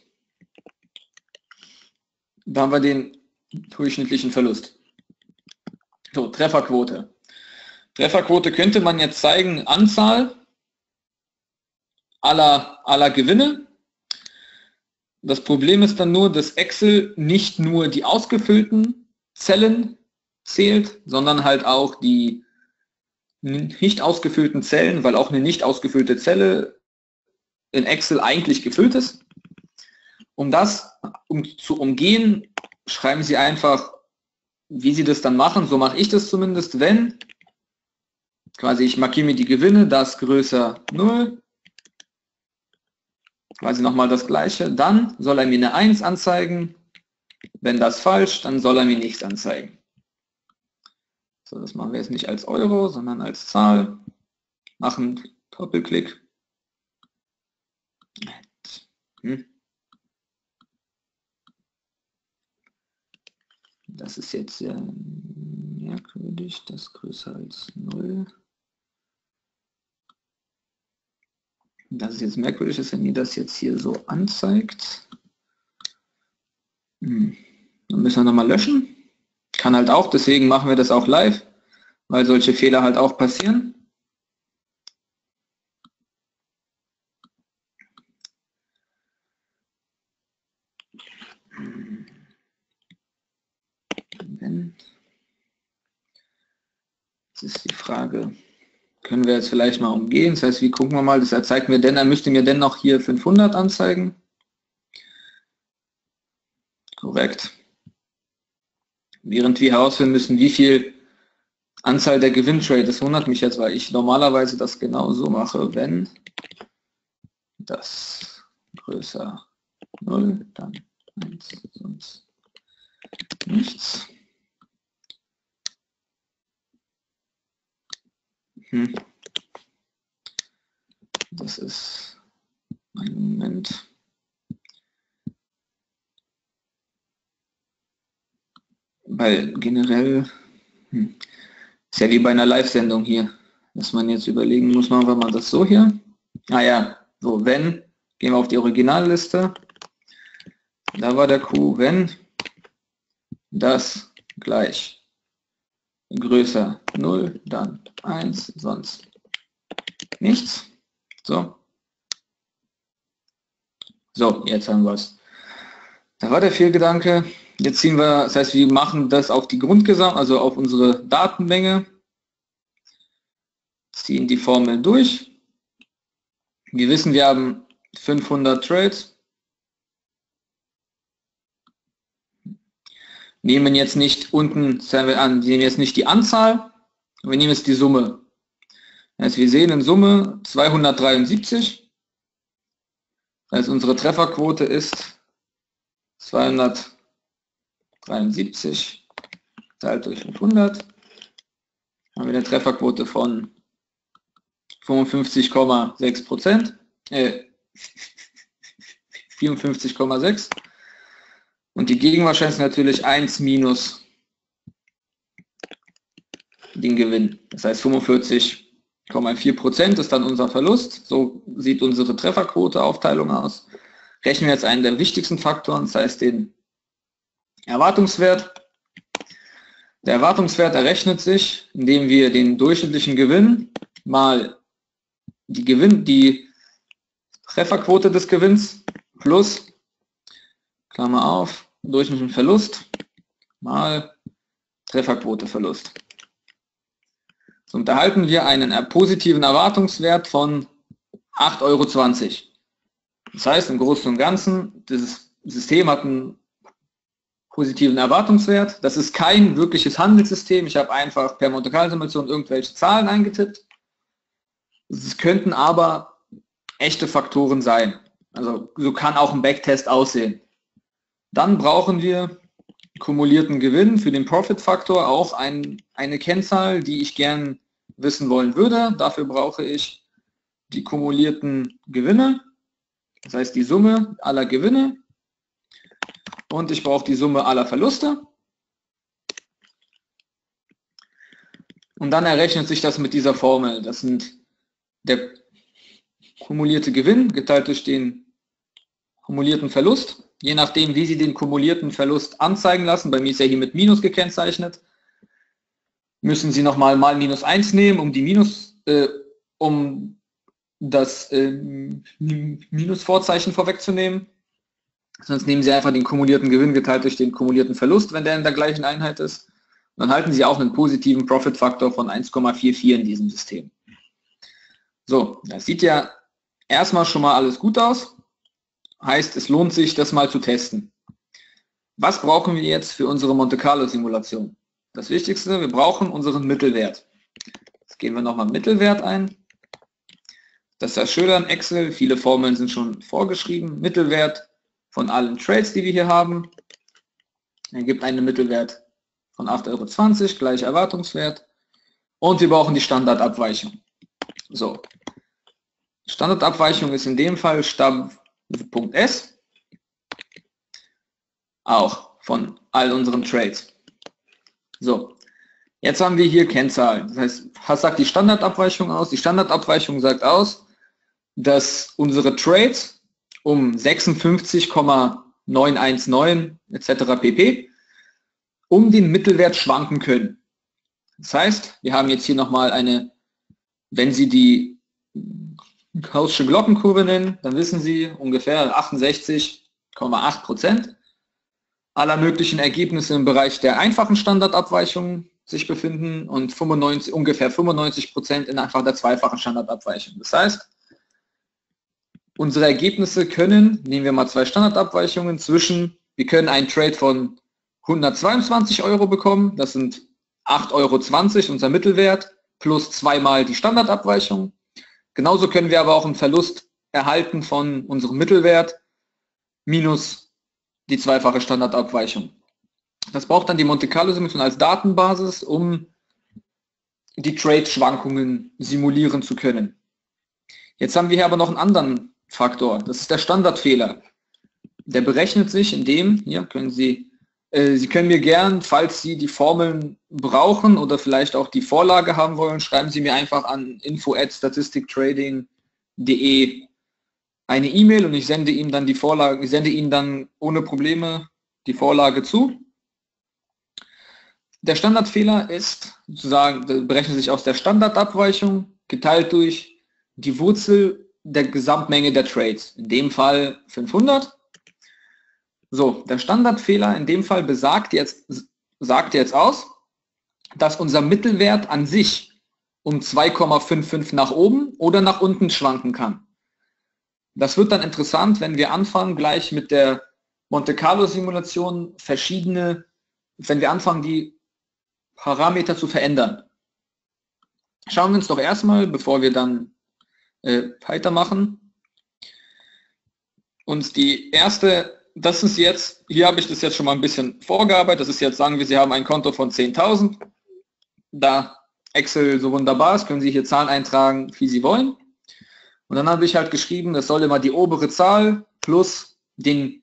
Da haben wir den durchschnittlichen Verlust. So, Trefferquote. Trefferquote könnte man jetzt zeigen, Anzahl aller, aller Gewinne. Das Problem ist dann nur, dass Excel nicht nur die ausgefüllten Zellen zählt, sondern halt auch die nicht ausgefüllten Zellen, weil auch eine nicht ausgefüllte Zelle in Excel eigentlich gefüllt ist. Um das um zu umgehen, schreiben Sie einfach, wie Sie das dann machen. So mache ich das zumindest, wenn quasi ich markiere mir die Gewinne, das größer 0, quasi nochmal das gleiche, dann soll er mir eine 1 anzeigen, wenn das falsch, dann soll er mir nichts anzeigen. So, das machen wir jetzt nicht als Euro, sondern als Zahl. Machen Doppelklick. Hm. Das ist jetzt sehr merkwürdig, das größer als 0. Das ist jetzt merkwürdig, dass er mir das jetzt hier so anzeigt. Hm. Dann müssen wir nochmal löschen. Kann halt auch, deswegen machen wir das auch live, weil solche Fehler halt auch passieren. Das ist die Frage, können wir jetzt vielleicht mal umgehen. Das heißt, wie gucken wir mal, das zeigt mir denn, er müsste mir denn noch hier 500 anzeigen. Korrekt. Während wir herausfinden müssen, wie viel Anzahl der Gewinntrade, das wundert mich jetzt, weil ich normalerweise das genau so mache, wenn das größer 0, dann 1, sonst nichts. Hm. Das ist ein Moment. Weil generell hm, ist ja wie bei einer Live-Sendung hier, dass man jetzt überlegen muss, machen wir mal das so hier. Ah ja, so wenn, gehen wir auf die Originalliste. Da war der Q, wenn das gleich größer 0, dann 1, sonst nichts. So. So, jetzt haben wir es. Da war der Fehlgedanke. Jetzt ziehen wir, das heißt, wir machen das auf die Grundgesam, also auf unsere Datenmenge, ziehen die Formel durch. Wir wissen, wir haben 500 Trades. Nehmen jetzt nicht unten, sagen wir an, nehmen jetzt nicht die Anzahl, wir nehmen jetzt die Summe. Also wir sehen in Summe 273. Das heißt, unsere Trefferquote ist 200 73 teilt durch 500 haben wir eine Trefferquote von 55,6 Prozent, äh, *laughs* 54,6 und die Gegenwahrscheinlichkeit ist natürlich 1 minus den Gewinn. Das heißt 45,4 Prozent ist dann unser Verlust. So sieht unsere Trefferquote-Aufteilung aus. Rechnen wir jetzt einen der wichtigsten Faktoren, das heißt den Erwartungswert. Der Erwartungswert errechnet sich, indem wir den durchschnittlichen Gewinn mal die Gewinn, die Trefferquote des Gewinns plus, Klammer auf, durchschnittlichen Verlust mal Trefferquote Verlust. So, und erhalten wir einen positiven Erwartungswert von 8,20 Euro. Das heißt, im Großen und Ganzen, dieses System hat einen positiven Erwartungswert. Das ist kein wirkliches Handelssystem. Ich habe einfach per Monte Carlo Simulation irgendwelche Zahlen eingetippt. Es könnten aber echte Faktoren sein. Also so kann auch ein Backtest aussehen. Dann brauchen wir kumulierten Gewinn für den Profit-Faktor auch ein, eine Kennzahl, die ich gern wissen wollen würde. Dafür brauche ich die kumulierten Gewinne, das heißt die Summe aller Gewinne und ich brauche die Summe aller Verluste. Und dann errechnet sich das mit dieser Formel. Das sind der kumulierte Gewinn geteilt durch den kumulierten Verlust. Je nachdem, wie Sie den kumulierten Verlust anzeigen lassen, bei mir ist er hier mit Minus gekennzeichnet, müssen Sie nochmal mal minus 1 nehmen, um die Minus, äh, um das äh, Minusvorzeichen vorwegzunehmen. Sonst nehmen Sie einfach den kumulierten Gewinn geteilt durch den kumulierten Verlust, wenn der in der gleichen Einheit ist. Und dann halten Sie auch einen positiven Profit-Faktor von 1,44 in diesem System. So, das sieht ja erstmal schon mal alles gut aus. Heißt, es lohnt sich, das mal zu testen. Was brauchen wir jetzt für unsere Monte Carlo Simulation? Das Wichtigste, wir brauchen unseren Mittelwert. Jetzt gehen wir nochmal Mittelwert ein. Das ist ja schön an Excel. Viele Formeln sind schon vorgeschrieben. Mittelwert von allen Trades, die wir hier haben. Er gibt einen Mittelwert von 8,20 Euro gleich Erwartungswert. Und wir brauchen die Standardabweichung. So. Standardabweichung ist in dem Fall Stab.S. Auch von all unseren Trades. So. Jetzt haben wir hier Kennzahlen. Das heißt, was sagt die Standardabweichung aus? Die Standardabweichung sagt aus, dass unsere Trades um 56,919 etc. pp. um den Mittelwert schwanken können. Das heißt, wir haben jetzt hier nochmal eine, wenn Sie die Gaußsche Glockenkurve nennen, dann wissen Sie ungefähr 68,8 Prozent aller möglichen Ergebnisse im Bereich der einfachen Standardabweichungen sich befinden und 95, ungefähr 95 Prozent in einfach der zweifachen Standardabweichung. Das heißt, Unsere Ergebnisse können, nehmen wir mal zwei Standardabweichungen, zwischen, wir können einen Trade von 122 Euro bekommen, das sind 8,20 Euro unser Mittelwert, plus zweimal die Standardabweichung. Genauso können wir aber auch einen Verlust erhalten von unserem Mittelwert minus die zweifache Standardabweichung. Das braucht dann die Monte Carlo Simulation als Datenbasis, um die Trade-Schwankungen simulieren zu können. Jetzt haben wir hier aber noch einen anderen Faktor. Das ist der Standardfehler. Der berechnet sich, indem, hier können Sie, äh, Sie können mir gern, falls Sie die Formeln brauchen oder vielleicht auch die Vorlage haben wollen, schreiben Sie mir einfach an info@statistiktrading.de eine E-Mail und ich sende Ihnen dann die Vorlage, ich sende Ihnen dann ohne Probleme die Vorlage zu. Der Standardfehler ist sozusagen, berechnet sich aus der Standardabweichung geteilt durch die Wurzel der Gesamtmenge der Trades. In dem Fall 500. So, der Standardfehler in dem Fall besagt jetzt, sagt jetzt aus, dass unser Mittelwert an sich um 2,55 nach oben oder nach unten schwanken kann. Das wird dann interessant, wenn wir anfangen gleich mit der Monte Carlo Simulation verschiedene, wenn wir anfangen, die Parameter zu verändern. Schauen wir uns doch erstmal, bevor wir dann äh, weitermachen. Und die erste, das ist jetzt, hier habe ich das jetzt schon mal ein bisschen vorgearbeitet, das ist jetzt, sagen wir, Sie haben ein Konto von 10.000, da Excel so wunderbar ist, können Sie hier Zahlen eintragen, wie Sie wollen. Und dann habe ich halt geschrieben, das soll immer die obere Zahl plus den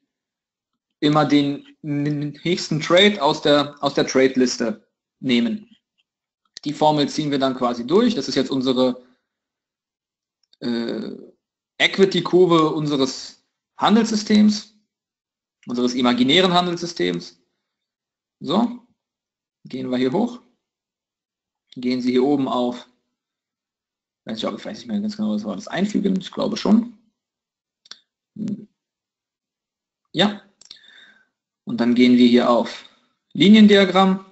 immer den nächsten Trade aus der, aus der Trade-Liste nehmen. Die Formel ziehen wir dann quasi durch. Das ist jetzt unsere äh, Equity-Kurve unseres Handelssystems, unseres imaginären Handelssystems. So, Gehen wir hier hoch. Gehen Sie hier oben auf, ich, ich weiß nicht mehr ganz genau, was war das einfügen, ich glaube schon. Ja. Und dann gehen wir hier auf Liniendiagramm.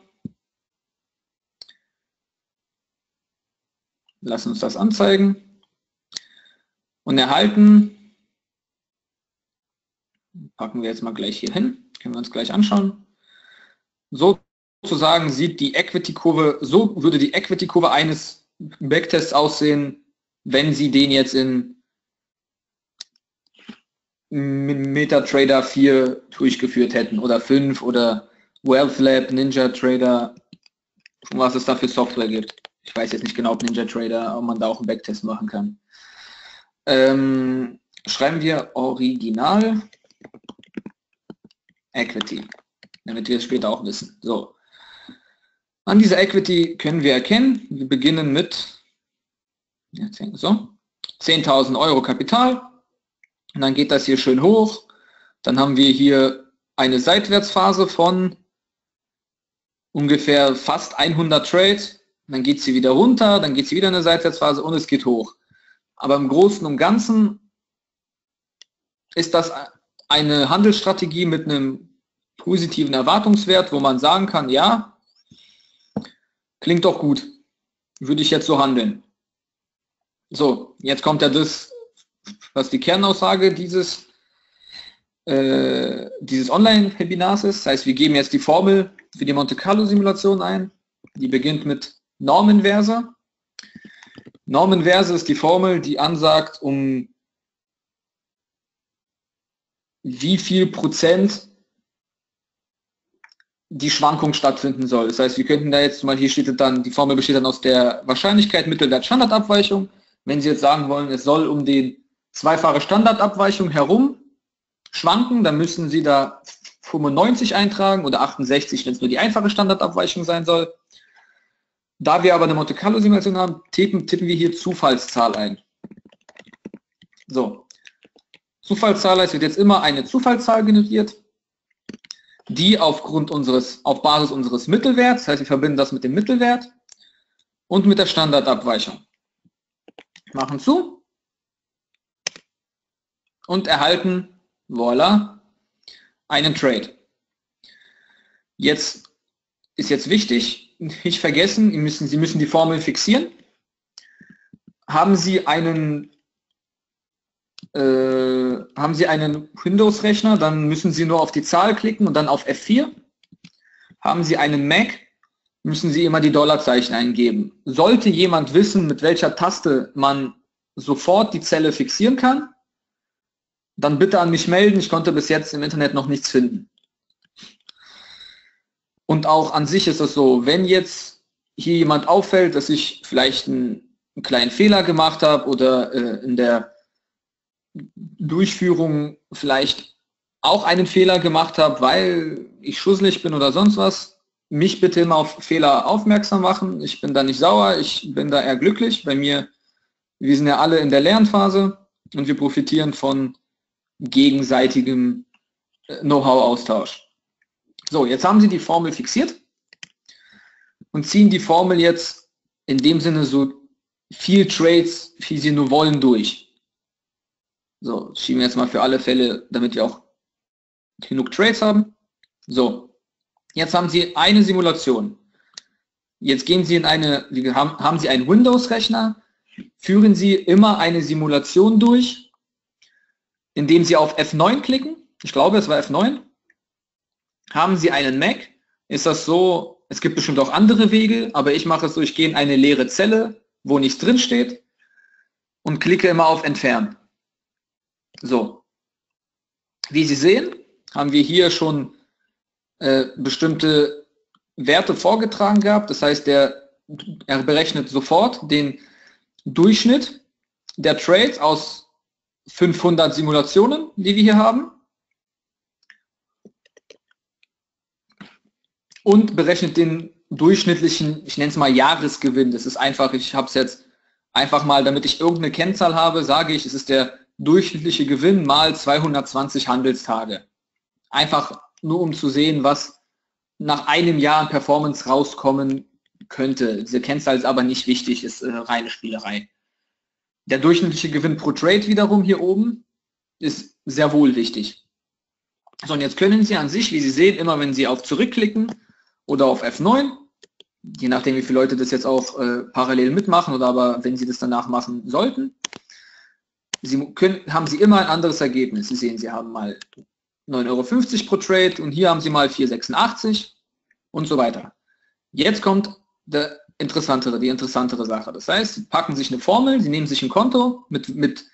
Lassen uns das anzeigen und erhalten. Packen wir jetzt mal gleich hier hin. Können wir uns gleich anschauen. Sozusagen sieht die Equity-Kurve, so würde die Equity-Kurve eines Backtests aussehen, wenn Sie den jetzt in MetaTrader 4 durchgeführt hätten oder 5 oder WealthLab, Ninja Trader, was es da für Software gibt. Ich weiß jetzt nicht genau, ob Ninja Trader, ob man da auch einen Backtest machen kann. Ähm, schreiben wir Original Equity, damit wir es später auch wissen. So. An dieser Equity können wir erkennen, wir beginnen mit so, 10.000 Euro Kapital und dann geht das hier schön hoch. Dann haben wir hier eine Seitwärtsphase von ungefähr fast 100 Trades dann geht sie wieder runter, dann geht sie wieder in eine Seitwärtsphase und es geht hoch. Aber im Großen und Ganzen ist das eine Handelsstrategie mit einem positiven Erwartungswert, wo man sagen kann, ja, klingt doch gut, würde ich jetzt so handeln. So, jetzt kommt ja das, was die Kernaussage dieses, äh, dieses Online-Webinars ist. Das heißt, wir geben jetzt die Formel für die Monte Carlo-Simulation ein. Die beginnt mit Norminverse. Norminverse ist die Formel, die ansagt, um wie viel Prozent die Schwankung stattfinden soll. Das heißt, wir könnten da jetzt mal, hier steht dann, die Formel besteht dann aus der Wahrscheinlichkeit, Mittelwert, Standardabweichung. Wenn Sie jetzt sagen wollen, es soll um den zweifache Standardabweichung herum schwanken, dann müssen Sie da 95 eintragen oder 68, wenn es nur die einfache Standardabweichung sein soll. Da wir aber eine Monte Carlo Simulation haben, tippen, tippen wir hier Zufallszahl ein. So. Zufallszahl heißt, wird jetzt immer eine Zufallszahl generiert, die aufgrund unseres, auf Basis unseres Mittelwerts, das heißt, wir verbinden das mit dem Mittelwert und mit der Standardabweichung. Machen zu und erhalten, voilà, einen Trade. Jetzt ist jetzt wichtig, nicht vergessen, Sie müssen, Sie müssen die Formel fixieren. Haben Sie einen äh, haben Sie einen Windows-Rechner, dann müssen Sie nur auf die Zahl klicken und dann auf F4. Haben Sie einen Mac, müssen Sie immer die Dollarzeichen eingeben. Sollte jemand wissen, mit welcher Taste man sofort die Zelle fixieren kann, dann bitte an mich melden. Ich konnte bis jetzt im Internet noch nichts finden. Und auch an sich ist es so, wenn jetzt hier jemand auffällt, dass ich vielleicht einen, einen kleinen Fehler gemacht habe oder äh, in der Durchführung vielleicht auch einen Fehler gemacht habe, weil ich schusselig bin oder sonst was, mich bitte immer auf Fehler aufmerksam machen. Ich bin da nicht sauer, ich bin da eher glücklich. Bei mir, wir sind ja alle in der Lernphase und wir profitieren von gegenseitigem äh, Know-how-Austausch. So, jetzt haben Sie die Formel fixiert und ziehen die Formel jetzt in dem Sinne so viel Trades, wie Sie nur wollen, durch. So, schieben wir jetzt mal für alle Fälle, damit wir auch genug Trades haben. So, jetzt haben Sie eine Simulation. Jetzt gehen Sie in eine, haben, haben Sie einen Windows-Rechner, führen Sie immer eine Simulation durch, indem Sie auf F9 klicken. Ich glaube, es war F9. Haben Sie einen Mac, ist das so, es gibt bestimmt auch andere Wege, aber ich mache es so, ich gehe in eine leere Zelle, wo nichts drin steht und klicke immer auf Entfernen. So. Wie Sie sehen, haben wir hier schon äh, bestimmte Werte vorgetragen gehabt. Das heißt, der, er berechnet sofort den Durchschnitt der Trades aus 500 Simulationen, die wir hier haben. Und berechnet den durchschnittlichen, ich nenne es mal Jahresgewinn. Das ist einfach, ich habe es jetzt einfach mal, damit ich irgendeine Kennzahl habe, sage ich, es ist der durchschnittliche Gewinn mal 220 Handelstage. Einfach nur um zu sehen, was nach einem Jahr an Performance rauskommen könnte. Diese Kennzahl ist aber nicht wichtig, ist äh, reine Spielerei. Der durchschnittliche Gewinn pro Trade wiederum hier oben ist sehr wohl wichtig. So, und jetzt können Sie an sich, wie Sie sehen, immer wenn Sie auf Zurückklicken oder auf F9, je nachdem, wie viele Leute das jetzt auch äh, parallel mitmachen oder aber wenn Sie das danach machen sollten, Sie können, haben Sie immer ein anderes Ergebnis. Sie sehen, Sie haben mal 9,50 Euro pro Trade und hier haben Sie mal 4,86 und so weiter. Jetzt kommt der interessantere, die interessantere Sache. Das heißt, Sie packen sich eine Formel, Sie nehmen sich ein Konto, mit, mit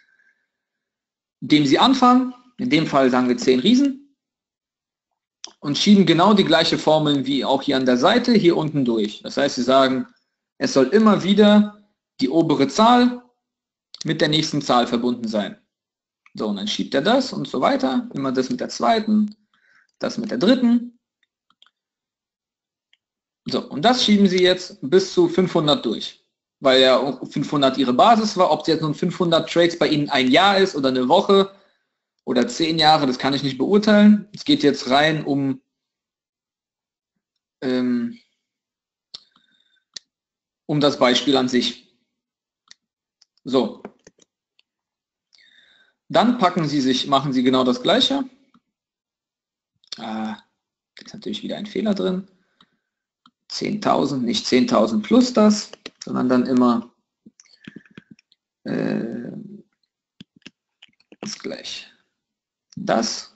dem Sie anfangen, in dem Fall sagen wir 10 Riesen, und schieben genau die gleiche Formel wie auch hier an der Seite hier unten durch. Das heißt, Sie sagen, es soll immer wieder die obere Zahl mit der nächsten Zahl verbunden sein. So, und dann schiebt er das und so weiter. Immer das mit der zweiten, das mit der dritten. So, und das schieben Sie jetzt bis zu 500 durch. Weil ja 500 Ihre Basis war. Ob es jetzt nun 500 Trades bei Ihnen ein Jahr ist oder eine Woche oder zehn Jahre, das kann ich nicht beurteilen. Es geht jetzt rein um ähm, um das Beispiel an sich. So. Dann packen Sie sich, machen Sie genau das Gleiche. Ah, ist natürlich wieder ein Fehler drin. 10.000, nicht 10.000 plus das, sondern dann immer äh, ist gleich das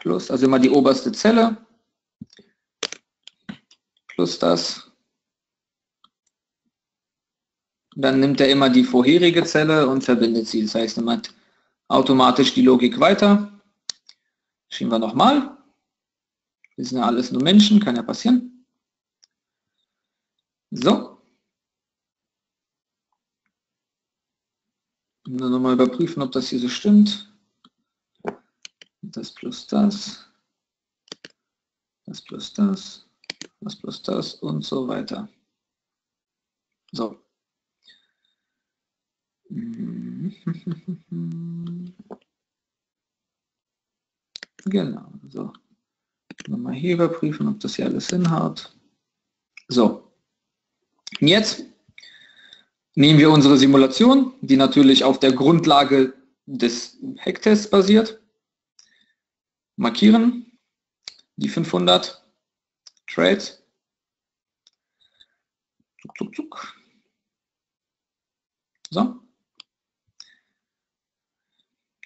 plus, also immer die oberste Zelle plus das dann nimmt er immer die vorherige Zelle und verbindet sie. Das heißt, er macht automatisch die Logik weiter. Schieben wir nochmal. Wir sind ja alles nur Menschen, kann ja passieren. So. Und dann nochmal überprüfen, ob das hier so stimmt. Das plus das. Das plus das. Das plus das und so weiter. So. *laughs* Genau, so. Nochmal hier überprüfen, ob das hier alles hinhaut. So. Und jetzt nehmen wir unsere Simulation, die natürlich auf der Grundlage des Hacktests basiert. Markieren die 500 Trades. Zuck, zuck, zuck. So.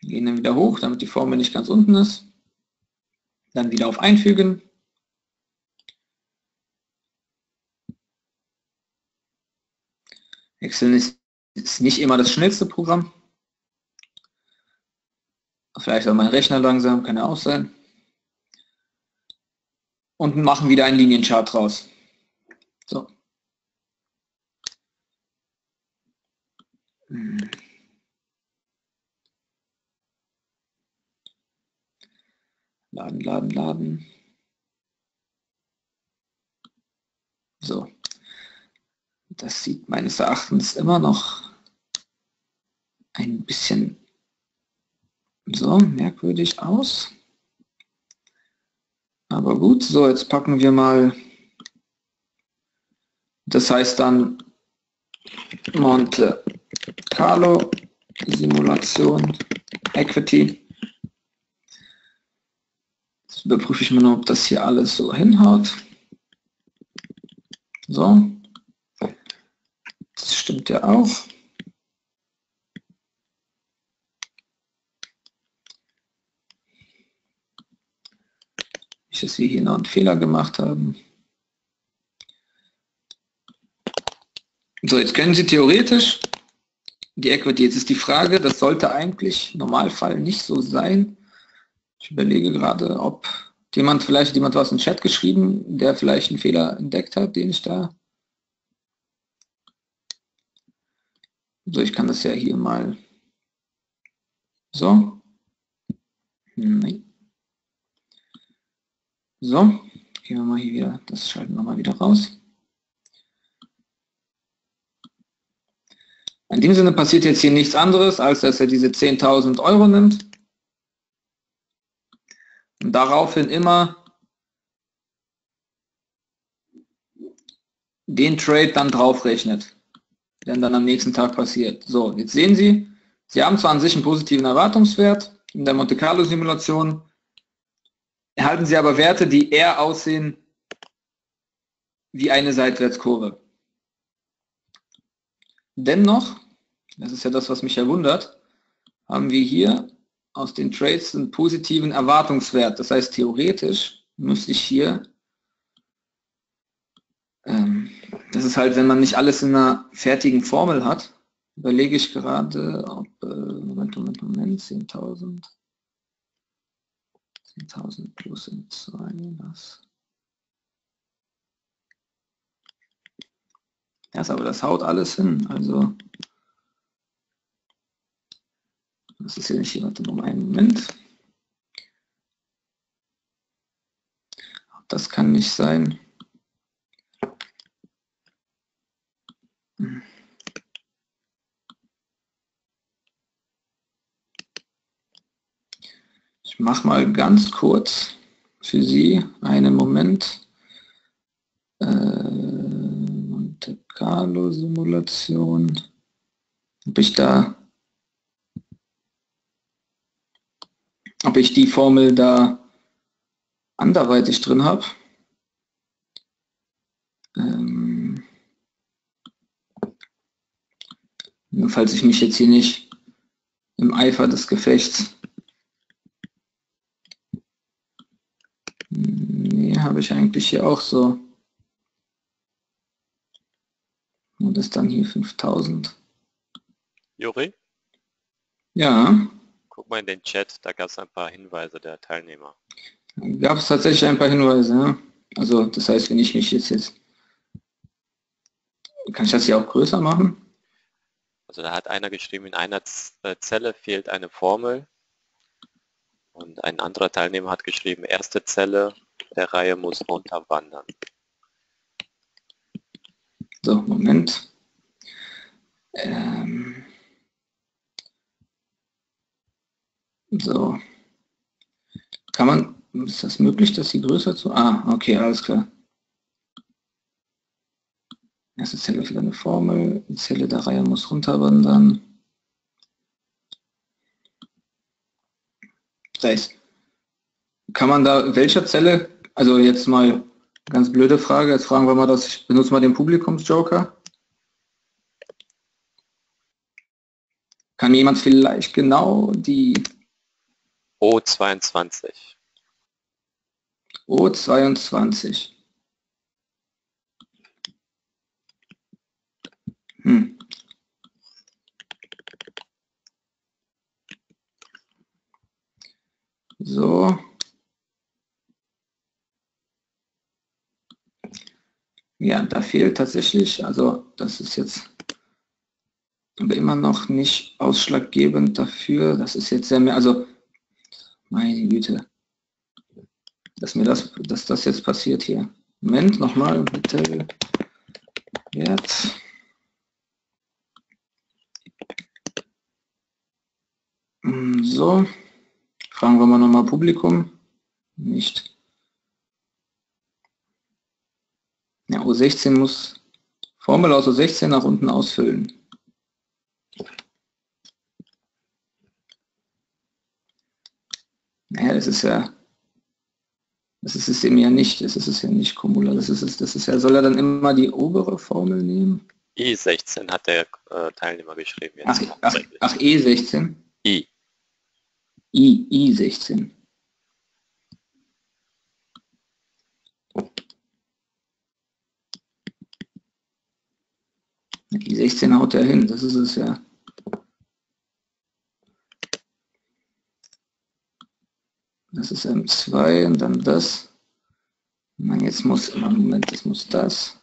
Gehen dann wieder hoch, damit die Formel nicht ganz unten ist. Dann wieder auf Einfügen. Excel ist, ist nicht immer das schnellste Programm. Vielleicht auch mein Rechner langsam, kann ja auch sein. Und machen wieder einen Linienchart raus. So. Laden, laden, laden. So. Das sieht meines Erachtens immer noch ein bisschen so merkwürdig aus. Aber gut, so jetzt packen wir mal, das heißt dann Monte Carlo Simulation Equity. Jetzt überprüfe ich mal noch, ob das hier alles so hinhaut. So. Das stimmt ja auch. Dass wir hier noch einen Fehler gemacht haben. So, jetzt können Sie theoretisch die Equity, jetzt ist die Frage, das sollte eigentlich Normalfall nicht so sein. Ich überlege gerade, ob jemand, vielleicht jemand was im Chat geschrieben, der vielleicht einen Fehler entdeckt hat, den ich da... So, ich kann das ja hier mal... So. Nein. So, gehen wir mal hier wieder, das schalten wir mal wieder raus. In dem Sinne passiert jetzt hier nichts anderes, als dass er diese 10.000 Euro nimmt und daraufhin immer den Trade dann draufrechnet, der dann am nächsten Tag passiert. So, jetzt sehen Sie, Sie haben zwar an sich einen positiven Erwartungswert in der Monte Carlo Simulation, erhalten Sie aber Werte, die eher aussehen wie eine Seitwärtskurve. Dennoch, das ist ja das, was mich ja wundert, haben wir hier aus den Trades einen positiven Erwartungswert. Das heißt, theoretisch müsste ich hier, ähm, das ist halt, wenn man nicht alles in einer fertigen Formel hat, überlege ich gerade, ob, äh, Moment, Moment, Moment, 10.000, 10.000 plus in 2, das. Ja, aber das haut alles hin, also das ist ja nicht hier, warte noch einen Moment. Das kann nicht sein. Ich mache mal ganz kurz für Sie einen Moment. Äh, Monte Carlo Simulation. Ob ich da ob ich die Formel da anderweitig drin habe. Ähm, falls ich mich jetzt hier nicht im Eifer des Gefechts Habe ich eigentlich hier auch so. Und das dann hier 5000. Juri? Ja. Guck mal in den Chat, da gab es ein paar Hinweise der Teilnehmer. Gab es tatsächlich ein paar Hinweise, ja. Also das heißt, wenn ich mich jetzt jetzt... Kann ich das hier auch größer machen? Also da hat einer geschrieben, in einer äh, Zelle fehlt eine Formel. Und ein anderer Teilnehmer hat geschrieben, erste Zelle der Reihe muss runterwandern. So, Moment. Ähm So. Kann man, ist das möglich, dass sie größer zu... Ah, okay, alles klar. Erste Zelle für eine Formel, die Zelle der Reihe muss runterwandern. Heißt, kann man da, welcher Zelle, also jetzt mal ganz blöde Frage, jetzt fragen wir mal das, ich benutze mal den Publikumsjoker. Kann jemand vielleicht genau die O22. O22. Hm. So. Ja, da fehlt tatsächlich, also das ist jetzt aber immer noch nicht ausschlaggebend dafür. Das ist jetzt sehr mehr, also meine Güte. Dass mir das, dass das jetzt passiert hier. Moment, nochmal, bitte. Jetzt. So. Fragen wir mal nochmal Publikum. Nicht. Ja, U16 muss Formel aus U16 nach unten ausfüllen. Naja, das ist ja, das ist es eben ja nicht, das ist es ja nicht Kumula, das ist es, das ist ja, soll er dann immer die obere Formel nehmen? E16 hat der äh, Teilnehmer geschrieben. Jetzt. Ach, ach, ach, E16? E i-16 I16 haut ja hin, das ist es ja. Das ist M2 und dann das. Man, jetzt muss, Moment, das muss das.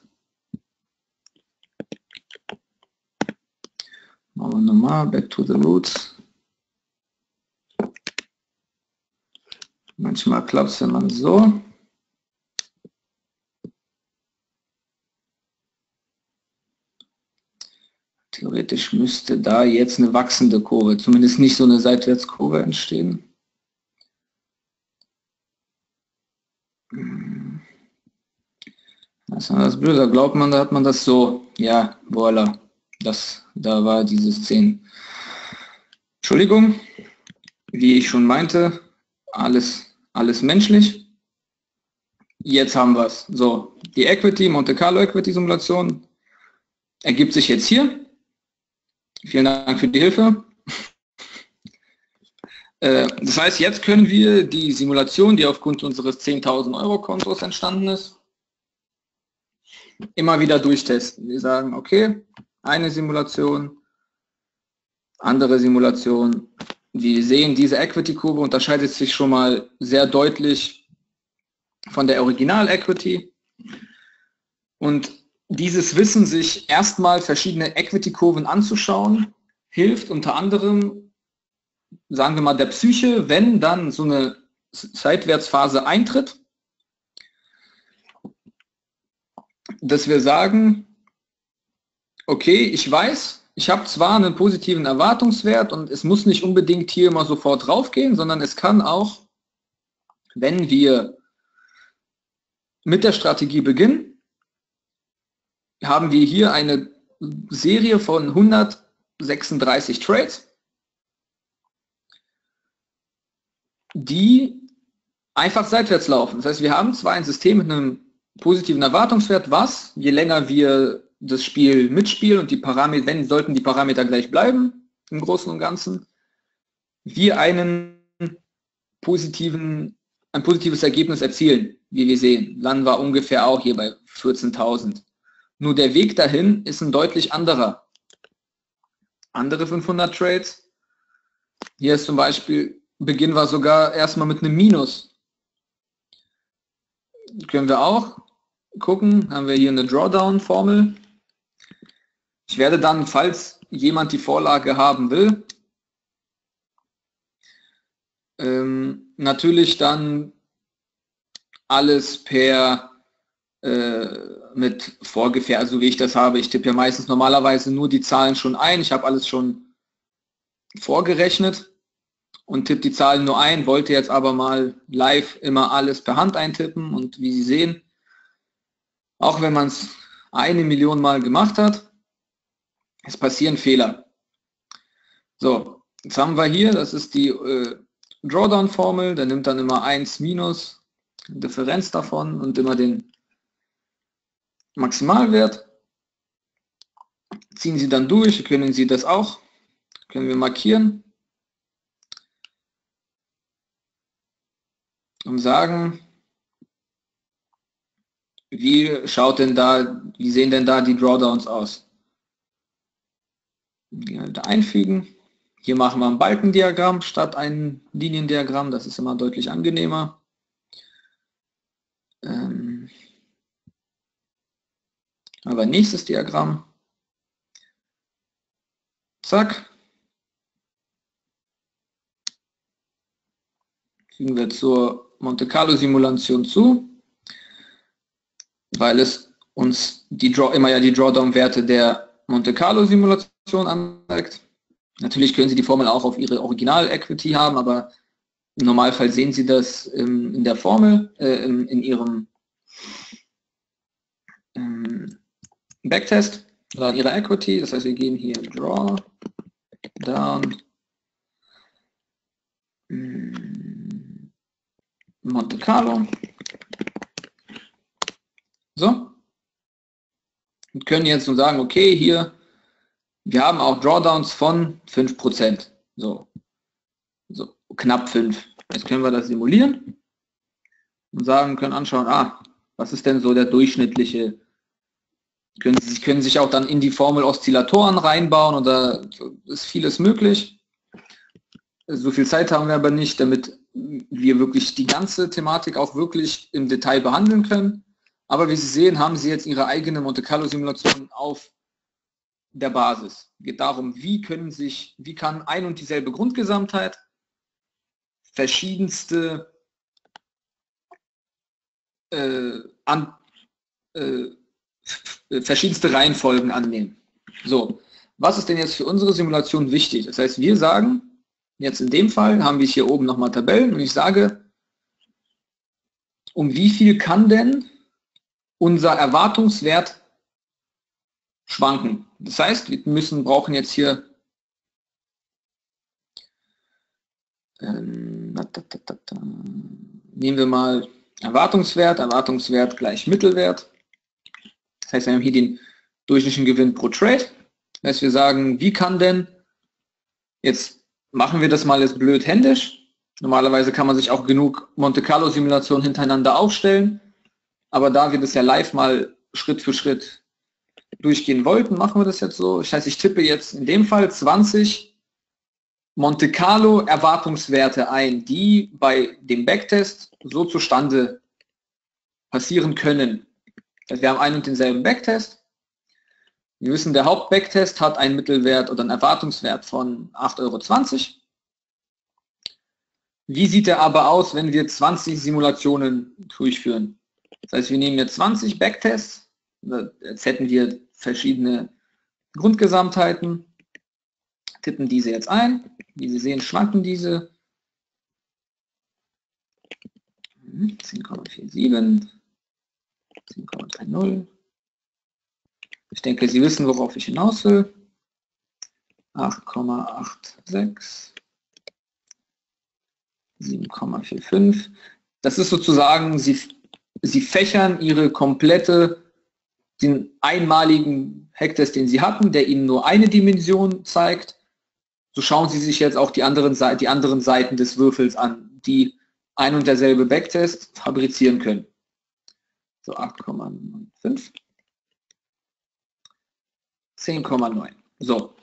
Machen wir nochmal, back to the roots. Manchmal klappt es, wenn man so. Theoretisch müsste da jetzt eine wachsende Kurve, zumindest nicht so eine Seitwärtskurve entstehen. Das war das Blöde, glaubt man, da hat man das so, ja, voila, das, da war diese 10. Entschuldigung, wie ich schon meinte, alles, alles menschlich. Jetzt haben wir es. So, die Equity, Monte Carlo Equity Simulation ergibt sich jetzt hier. Vielen Dank für die Hilfe. *laughs* Äh, das heißt, jetzt können wir die Simulation, die aufgrund unseres 10.000 Euro Kontos entstanden ist, immer wieder durchtesten. Wir sagen, okay, eine Simulation, andere Simulation. Wir sehen, diese Equity-Kurve unterscheidet sich schon mal sehr deutlich von der Original-Equity. Und dieses Wissen, sich erstmal verschiedene Equity-Kurven anzuschauen, hilft unter anderem, sagen wir mal, der Psyche, wenn dann so eine Seitwärtsphase eintritt, dass wir sagen, okay, ich weiß, ich habe zwar einen positiven Erwartungswert und es muss nicht unbedingt hier immer sofort draufgehen, sondern es kann auch, wenn wir mit der Strategie beginnen, haben wir hier eine Serie von 136 Trades, die einfach seitwärts laufen. Das heißt, wir haben zwar ein System mit einem positiven Erwartungswert, was, je länger wir das Spiel mitspielen und die Parameter, wenn sollten die Parameter gleich bleiben, im Großen und Ganzen, wir einen positiven, ein positives Ergebnis erzielen, wie wir sehen. Dann war ungefähr auch hier bei 14.000. Nur der Weg dahin ist ein deutlich anderer. Andere 500 Trades. Hier ist zum Beispiel, Beginn war sogar erstmal mit einem Minus. Können wir auch gucken, haben wir hier eine Drawdown-Formel. Ich werde dann, falls jemand die Vorlage haben will, ähm, natürlich dann alles per äh, mit vorgefertigt, also wie ich das habe. Ich tippe ja meistens normalerweise nur die Zahlen schon ein. Ich habe alles schon vorgerechnet und tippe die Zahlen nur ein, wollte jetzt aber mal live immer alles per Hand eintippen und wie Sie sehen, auch wenn man es eine Million Mal gemacht hat, es passieren Fehler. So, jetzt haben wir hier, das ist die äh, Drawdown-Formel, der nimmt dann immer 1 minus Differenz davon und immer den Maximalwert. Ziehen Sie dann durch, können Sie das auch, können wir markieren und sagen, wie schaut denn da, wie sehen denn da die Drawdowns aus? Halt einfügen. Hier machen wir ein Balkendiagramm statt ein Liniendiagramm, das ist immer deutlich angenehmer. Ähm, aber nächstes Diagramm. Zack. Fügen wir zur Monte Carlo Simulation zu weil es uns die Draw, immer ja die Drawdown-Werte der Monte Carlo-Simulation anzeigt. Natürlich können Sie die Formel auch auf Ihre Original-Equity haben, aber im Normalfall sehen Sie das ähm, in der Formel, äh, in, in, Ihrem ähm, Backtest oder in Ihrer Equity. Das heißt, wir gehen hier Draw, Down, mm, Monte Carlo. So. Und können jetzt nur sagen, okay, hier, wir haben auch Drawdowns von 5%. So. so knapp 5. Jetzt können wir das simulieren und sagen, können anschauen, ah, was ist denn so der durchschnittliche können Sie können sich auch dann in die Formel Oszillatoren reinbauen oder ist vieles möglich. So viel Zeit haben wir aber nicht, damit wir wirklich die ganze Thematik auch wirklich im Detail behandeln können. Aber wie Sie sehen, haben Sie jetzt Ihre eigene Monte Carlo Simulation auf der Basis. Geht darum, wie können sich, wie kann ein und dieselbe Grundgesamtheit verschiedenste äh, an, äh, verschiedenste Reihenfolgen annehmen. So, was ist denn jetzt für unsere Simulation wichtig? Das heißt, wir sagen, jetzt in dem Fall haben wir hier oben nochmal Tabellen und ich sage, um wie viel kann denn unser Erwartungswert schwanken. Das heißt, wir müssen, brauchen jetzt hier ähm, nehmen wir mal Erwartungswert, Erwartungswert gleich Mittelwert. Das heißt, wir haben hier den durchschnittlichen Gewinn pro Trade. Das heißt, wir sagen, wie kann denn, jetzt machen wir das mal jetzt blöd händisch. Normalerweise kann man sich auch genug Monte Carlo Simulationen hintereinander aufstellen. Aber da wir das ja live mal Schritt für Schritt durchgehen wollten, machen wir das jetzt so. Das heißt, ich tippe jetzt in dem Fall 20 Monte Carlo Erwartungswerte ein, die bei dem Backtest so zustande passieren können. Also wir haben einen und denselben Backtest. Wir wissen, der Hauptbacktest hat einen Mittelwert oder einen Erwartungswert von 8,20 Euro. Wie sieht er aber aus, wenn wir 20 Simulationen durchführen? Das heißt, wir nehmen jetzt 20 Backtests, jetzt hätten wir verschiedene Grundgesamtheiten, tippen diese jetzt ein. Wie Sie sehen, schwanken diese. 10,47, 10,30. Ich denke, Sie wissen, worauf ich hinaus will. 8,86, 7,45. Das ist sozusagen, Sie, Sie fächern Ihre komplette, den einmaligen Hacktest, den Sie hatten, der Ihnen nur eine Dimension zeigt. So schauen Sie sich jetzt auch die anderen, die anderen Seiten des Würfels an, die ein und derselbe Backtest fabrizieren können. So 8,95. 10,9. So.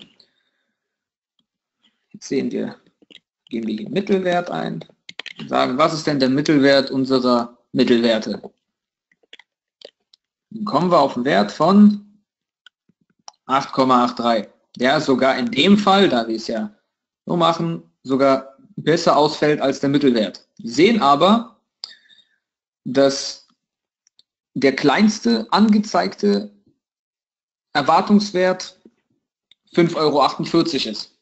Jetzt sehen wir, geben wir hier Mittelwert ein sagen, was ist denn der Mittelwert unserer Mittelwerte? Dann kommen wir auf einen Wert von 8,83. Der sogar in dem Fall, da wir es ja so machen, sogar besser ausfällt als der Mittelwert. Wir sehen aber, dass der kleinste angezeigte Erwartungswert 5,48 Euro ist.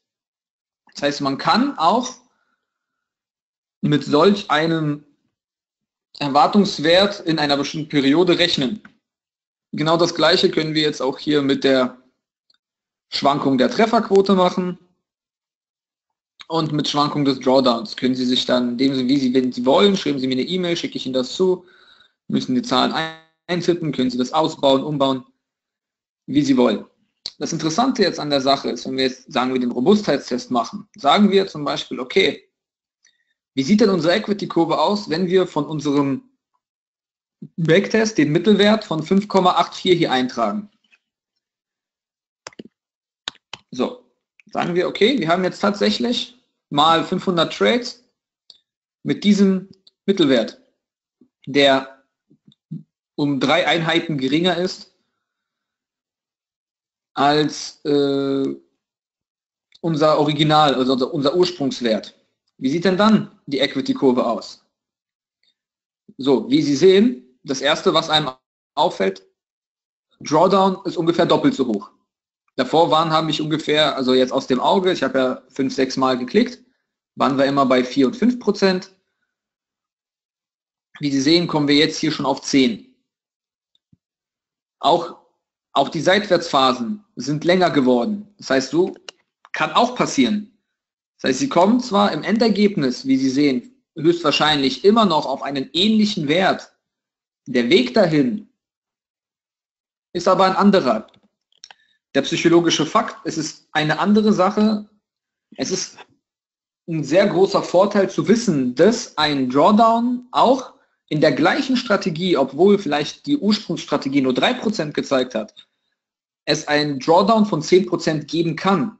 Das heißt, man kann auch mit solch einem Erwartungswert in einer bestimmten Periode rechnen. Genau das gleiche können wir jetzt auch hier mit der Schwankung der Trefferquote machen und mit Schwankung des Drawdowns können Sie sich dann, indem wie Sie, wenn Sie wollen, schreiben Sie mir eine E-Mail, schicke ich Ihnen das zu, müssen die Zahlen eintippen, können Sie das ausbauen, umbauen, wie Sie wollen. Das Interessante jetzt an der Sache ist, wenn wir jetzt, sagen wir, den Robustheitstest machen, sagen wir zum Beispiel, okay, wie sieht denn unsere Equity-Kurve aus, wenn wir von unserem Backtest den Mittelwert von 5,84 hier eintragen? So, sagen wir, okay, wir haben jetzt tatsächlich mal 500 Trades mit diesem Mittelwert, der um drei Einheiten geringer ist als äh, unser Original, also unser Ursprungswert. Wie sieht denn dann die Equity-Kurve aus? So, wie Sie sehen, das erste, was einem auffällt, Drawdown ist ungefähr doppelt so hoch. Davor waren, habe ich ungefähr, also jetzt aus dem Auge, ich habe ja fünf, sechs Mal geklickt, waren wir immer bei 4 und 5 Prozent. Wie Sie sehen, kommen wir jetzt hier schon auf 10. Auch, auch die Seitwärtsphasen sind länger geworden. Das heißt, so kann auch passieren. Das heißt, Sie kommen zwar im Endergebnis, wie Sie sehen, höchstwahrscheinlich immer noch auf einen ähnlichen Wert. Der Weg dahin ist aber ein anderer der psychologische Fakt. Es ist eine andere Sache. Es ist ein sehr großer Vorteil zu wissen, dass ein Drawdown auch in der gleichen Strategie, obwohl vielleicht die Ursprungsstrategie nur 3% gezeigt hat, es ein Drawdown von 10% geben kann.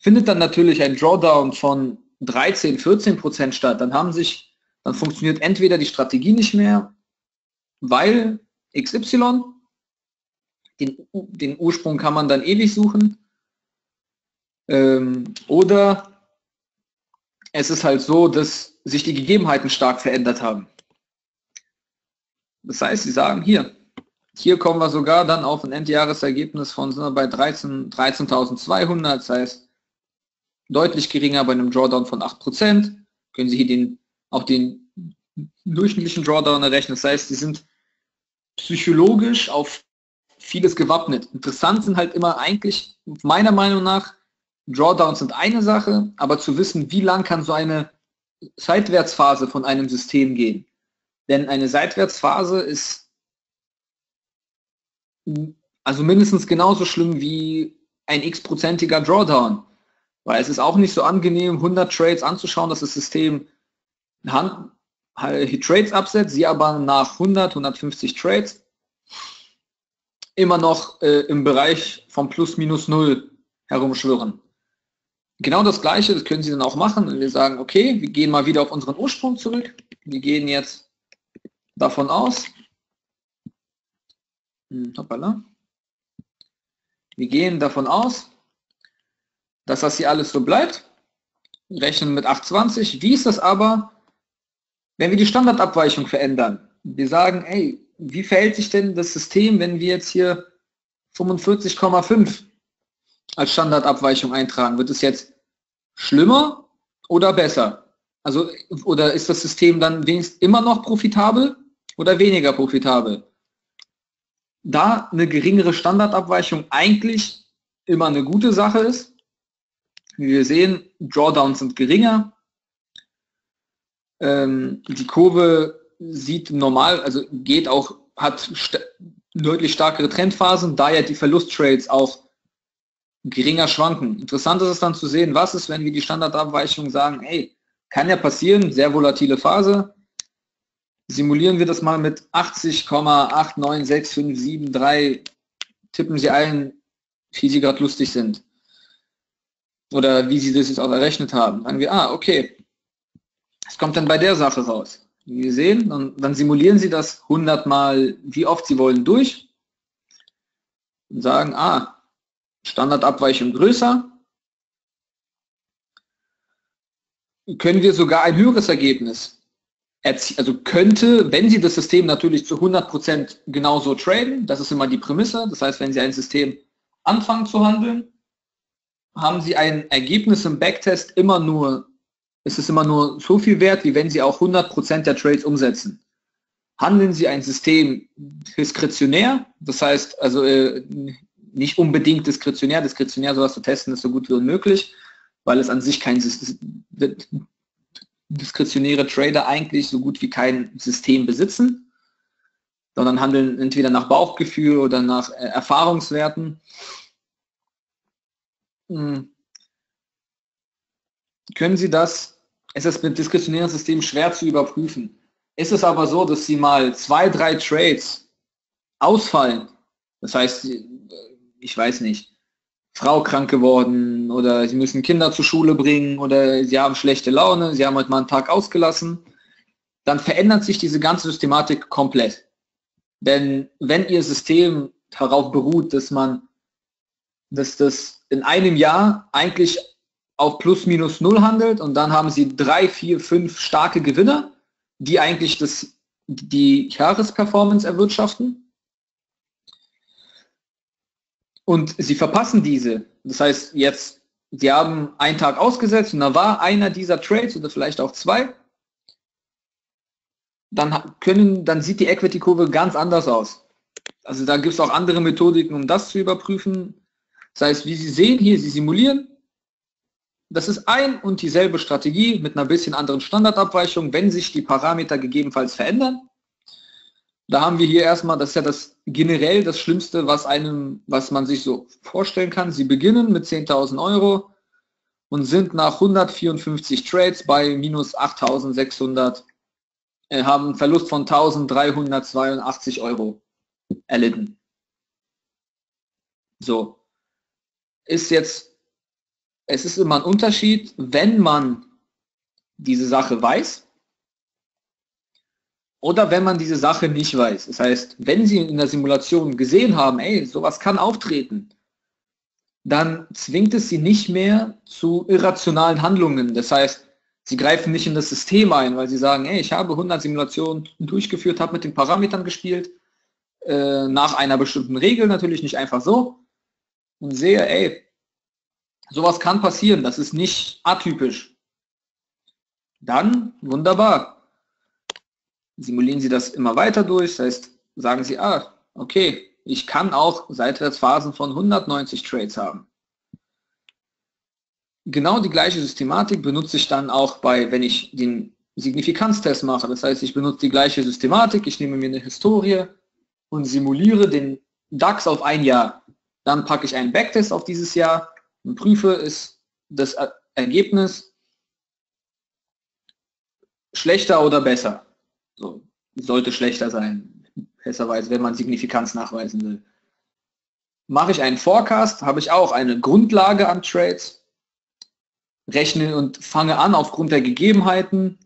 Findet dann natürlich ein Drawdown von 13, 14% statt, dann haben sich, dann funktioniert entweder die Strategie nicht mehr, weil XY den, den Ursprung kann man dann ewig suchen. Ähm, oder es ist halt so, dass sich die Gegebenheiten stark verändert haben. Das heißt, sie sagen hier, hier kommen wir sogar dann auf ein Endjahresergebnis von sind wir bei 13.200, 13 das heißt deutlich geringer bei einem Drawdown von 8%. Können Sie hier den, auch den durchschnittlichen Drawdown errechnen. Das heißt, Sie sind psychologisch auf vieles gewappnet. Interessant sind halt immer eigentlich, meiner Meinung nach, Drawdowns sind eine Sache, aber zu wissen, wie lang kann so eine Seitwärtsphase von einem System gehen. Denn eine Seitwärtsphase ist also mindestens genauso schlimm wie ein x-prozentiger Drawdown. Weil es ist auch nicht so angenehm, 100 Trades anzuschauen, dass das System Hand, Trades absetzt, sie aber nach 100, 150 Trades immer noch äh, im Bereich von plus minus null herumschwirren. Genau das gleiche, das können Sie dann auch machen. Wir sagen, okay, wir gehen mal wieder auf unseren Ursprung zurück. Wir gehen jetzt davon aus, hm, hoppala, wir gehen davon aus, dass das hier alles so bleibt. Rechnen mit 820. Wie ist das aber, wenn wir die Standardabweichung verändern? Wir sagen, ey, wie verhält sich denn das System, wenn wir jetzt hier 45,5 als Standardabweichung eintragen? Wird es jetzt schlimmer oder besser? Also, oder ist das System dann wenigstens immer noch profitabel oder weniger profitabel? Da eine geringere Standardabweichung eigentlich immer eine gute Sache ist, wie wir sehen, Drawdowns sind geringer. Ähm, die Kurve sieht normal, also geht auch, hat st deutlich stärkere Trendphasen, da ja die Verlusttrades auch geringer schwanken. Interessant ist es dann zu sehen, was ist, wenn wir die Standardabweichung sagen, hey, kann ja passieren, sehr volatile Phase. Simulieren wir das mal mit 80,896573. Tippen Sie ein, wie Sie gerade lustig sind. Oder wie Sie das jetzt auch errechnet haben. Sagen wir, ah, okay. Was kommt dann bei der Sache raus? Wie wir sehen, dann, dann simulieren Sie das 100 Mal, wie oft Sie wollen, durch. Und sagen, ah, Standardabweichung größer, können wir sogar ein höheres Ergebnis erzielen. Also könnte, wenn Sie das System natürlich zu 100% genauso traden, das ist immer die Prämisse, das heißt, wenn Sie ein System anfangen zu handeln, haben Sie ein Ergebnis im Backtest immer nur, ist es immer nur so viel wert, wie wenn Sie auch 100% der Trades umsetzen. Handeln Sie ein System diskretionär, das heißt also äh, nicht unbedingt diskretionär. Diskretionär sowas zu testen ist so gut wie unmöglich, weil es an sich kein diskretionäre Trader eigentlich so gut wie kein System besitzen, sondern handeln entweder nach Bauchgefühl oder nach äh, Erfahrungswerten. Hm. Können Sie das, es ist mit diskretionären Systemen schwer zu überprüfen. Ist es aber so, dass Sie mal zwei, drei Trades ausfallen, das heißt, ich weiß nicht, Frau krank geworden oder sie müssen Kinder zur Schule bringen oder sie haben schlechte Laune, sie haben heute mal einen Tag ausgelassen, dann verändert sich diese ganze Systematik komplett. Denn wenn ihr System darauf beruht, dass man, dass das in einem Jahr eigentlich auf plus minus null handelt und dann haben sie drei, vier, fünf starke Gewinner, die eigentlich das, die Jahresperformance erwirtschaften, und sie verpassen diese. Das heißt, jetzt, sie haben einen Tag ausgesetzt und da war einer dieser Trades oder vielleicht auch zwei. Dann können, dann sieht die Equity-Kurve ganz anders aus. Also da gibt es auch andere Methodiken, um das zu überprüfen. Das heißt, wie Sie sehen hier, Sie simulieren. Das ist ein und dieselbe Strategie mit einer bisschen anderen Standardabweichung, wenn sich die Parameter gegebenenfalls verändern. Da haben wir hier erstmal, das ist ja das generell das Schlimmste, was einem, was man sich so vorstellen kann. Sie beginnen mit 10.000 Euro und sind nach 154 Trades bei minus 8.600, äh, haben einen Verlust von 1.382 Euro erlitten. So. Ist jetzt, es ist immer ein Unterschied, wenn man diese Sache weiß, oder wenn man diese Sache nicht weiß. Das heißt, wenn Sie in der Simulation gesehen haben, ey, sowas kann auftreten, dann zwingt es Sie nicht mehr zu irrationalen Handlungen. Das heißt, Sie greifen nicht in das System ein, weil Sie sagen, ey, ich habe 100 Simulationen durchgeführt, habe mit den Parametern gespielt, äh, nach einer bestimmten Regel natürlich, nicht einfach so, und sehe, ey, sowas kann passieren, das ist nicht atypisch. Dann, wunderbar, simulieren Sie das immer weiter durch. Das heißt, sagen Sie, ah, okay, ich kann auch Seitwärtsphasen von 190 Trades haben. Genau die gleiche Systematik benutze ich dann auch bei, wenn ich den Signifikanztest mache. Das heißt, ich benutze die gleiche Systematik, ich nehme mir eine Historie und simuliere den DAX auf ein Jahr. Dann packe ich einen Backtest auf dieses Jahr und prüfe, ist das Ergebnis schlechter oder besser. So, sollte schlechter sein, besserweise, wenn man Signifikanz nachweisen will. Mache ich einen Forecast, habe ich auch eine Grundlage an Trades, rechne und fange an, aufgrund der Gegebenheiten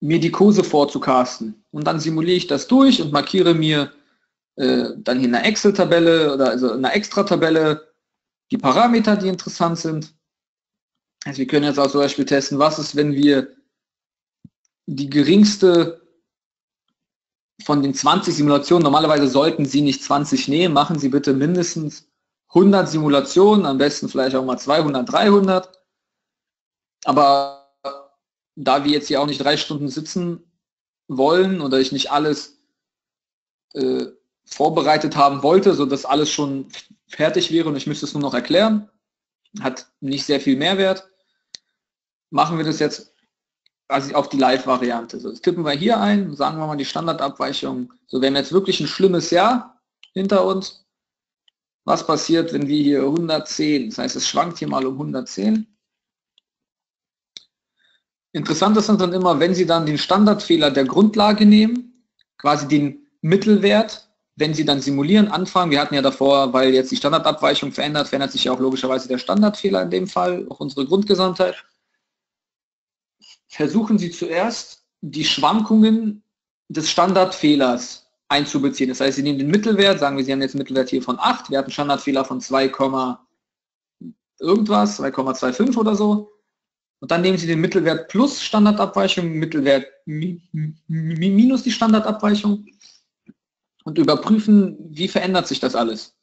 mir die Kurse vorzucasten. Und dann simuliere ich das durch und markiere mir äh, dann hier eine Excel-Tabelle oder also eine Extra-Tabelle die Parameter, die interessant sind. Also wir können jetzt auch zum Beispiel testen, was ist, wenn wir die geringste von den 20 Simulationen, normalerweise sollten Sie nicht 20 nehmen, machen Sie bitte mindestens 100 Simulationen, am besten vielleicht auch mal 200, 300. Aber da wir jetzt hier auch nicht drei Stunden sitzen wollen oder ich nicht alles äh, vorbereitet haben wollte, so dass alles schon fertig wäre und ich müsste es nur noch erklären, hat nicht sehr viel Mehrwert, machen wir das jetzt quasi auf die Live-Variante. So, das tippen wir hier ein, sagen wir mal die Standardabweichung. So, wir haben jetzt wirklich ein schlimmes Jahr hinter uns. Was passiert, wenn wir hier 110, das heißt, es schwankt hier mal um 110. Interessant ist dann immer, wenn Sie dann den Standardfehler der Grundlage nehmen, quasi den Mittelwert, wenn Sie dann simulieren, anfangen, wir hatten ja davor, weil jetzt die Standardabweichung verändert, verändert sich ja auch logischerweise der Standardfehler in dem Fall, auch unsere Grundgesamtheit versuchen Sie zuerst die Schwankungen des Standardfehlers einzubeziehen. Das heißt, Sie nehmen den Mittelwert, sagen wir, Sie haben jetzt einen Mittelwert hier von 8, wir hatten Standardfehler von 2, irgendwas, 2,25 oder so. Und dann nehmen Sie den Mittelwert plus Standardabweichung, Mittelwert minus die Standardabweichung und überprüfen, wie verändert sich das alles.